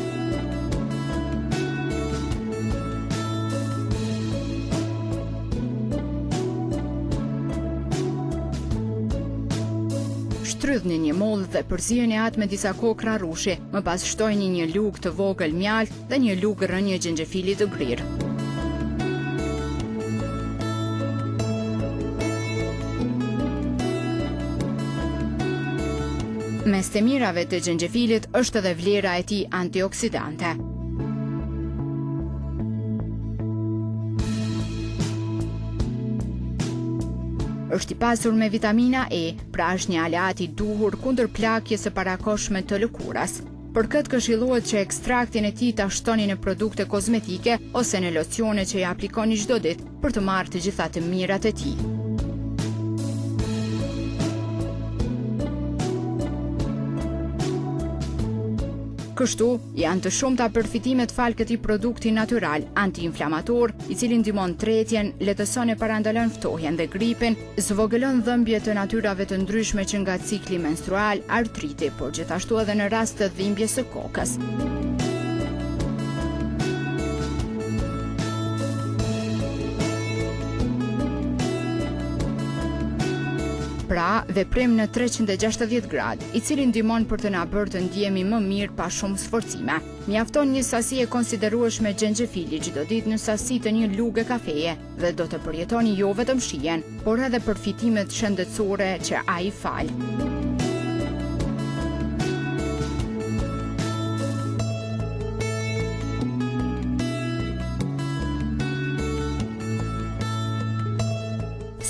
shtrydhni një mollë dhe përzieni atë me disa kokrra rrushi. Më pas shtoni një lugë të vogël mjaltë dhe një lugë rrënjë xhenxhefili të grirë. Mes të mirave të xhenxhefilit është edhe vlera e tij antioksidante. Është i pasur me vitamina E, pra është një aleat i duhur kundër plakjes së parakohshme të lëkurës. Për këtë këshillohet që ekstraktin e tij ta shtoni në produkte kozmetike ose në locione që i aplikoni çdo ditë për të marrë të gjitha të mirat e tij. Kështu, janë të shumta përfitimet falë këtij produkti natyral, anti-inflamator, i cili ndihmon tretjen, lehtëson e parandalon ftohjen dhe gripin, Zvogëlon dhimbje të natyrave të ndryshme që nga cikli menstrual, artriti, por gjithashtu edhe në rast të dhimbjes së kokës. Pra, veprim në 360 grad, i cili ndihmon për të na bërë të ndihemi më mirë pa shumë sforcime. Mjafton një sasi e konsiderueshme xhenxhefili çdo ditë në sasi të një luge kafeje, dhe do të përjetoni jo vetëm shijen, por edhe përfitimet shëndetësore që ai fal.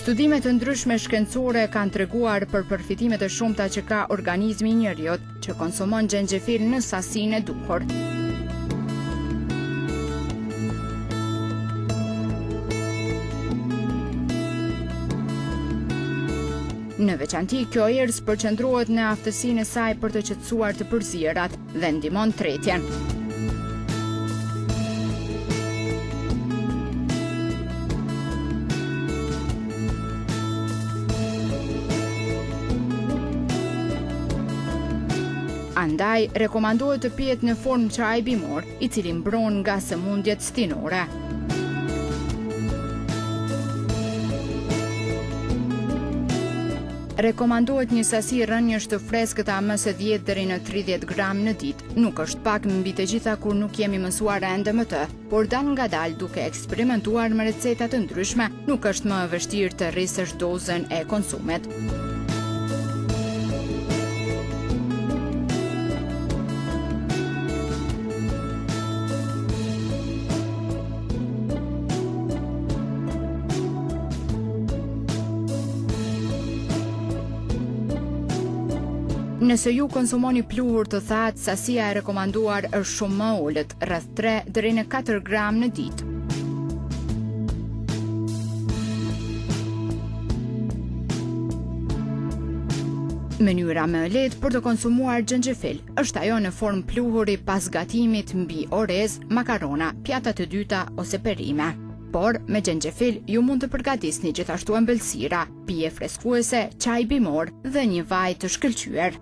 Studime të ndryshme shkencore kanë treguar për përfitimet e shumta që ka organizmi i njeriut, Që konsumon xhenxhefil në sasinë e duhur. Në veçanti, kjo erëz përqendrohet në aftësinë e saj për të qetësuar të përzierat dhe ndihmon tretjen. Andaj, rekomandohet të pihet në formë çaj bimor, i cili mbron nga sëmundjet stinore. Rekomandohet një sasi rrënjësh të freskëta më se 10 deri në 30 gram në ditë. Nuk është pak mbi të gjitha kur nuk jemi mësuar ende me të. Por dalëngadalë duke eksperimentuar me receta të ndryshme, nuk është më e vështirë të rrisësh dozën e konsumit. Nëse ju konsumoni pluhur të thatë, sasia e rekomanduar është shumë më e ulët. rreth 3 deri në 4 gram në ditë. Mënyra më e lehtë për të konsumuar xhenxhefil është ajo në formë pluhuri pas gatimit mbi oriz, makarona, pjata të dyta ose perime. Por me xhenxhefil ju mund të përgatisni gjithashtu ëmbëlsira, pije freskuese, çaj bimor dhe një vaj të shkëlqyer.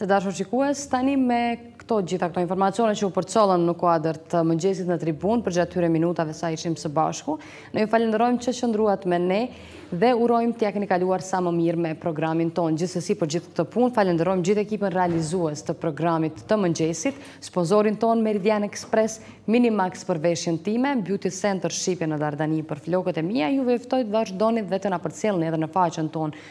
Të dashur shikues, tani me këto gjitha këto informacione që u përcollën në kuadër të mëngjesit në Tribunë përgjatë këtyre minutave sa ishim së bashku, ne ju falenderojmë që qëndruat me ne dhe urojmë t'ja keni kaluar sa më mirë me programin tonë. Gjithsesi për gjithë këtë punë falenderojmë gjithë ekipin realizues të programit të mëngjesit, sponsorin tonë Meridian Express, Minimax për veshjen time, Beauty Center Shqipe në Dardani për flokët e mia, ju ftoj të vazhdoni dhe të na përcjellni edhe në faqen tonë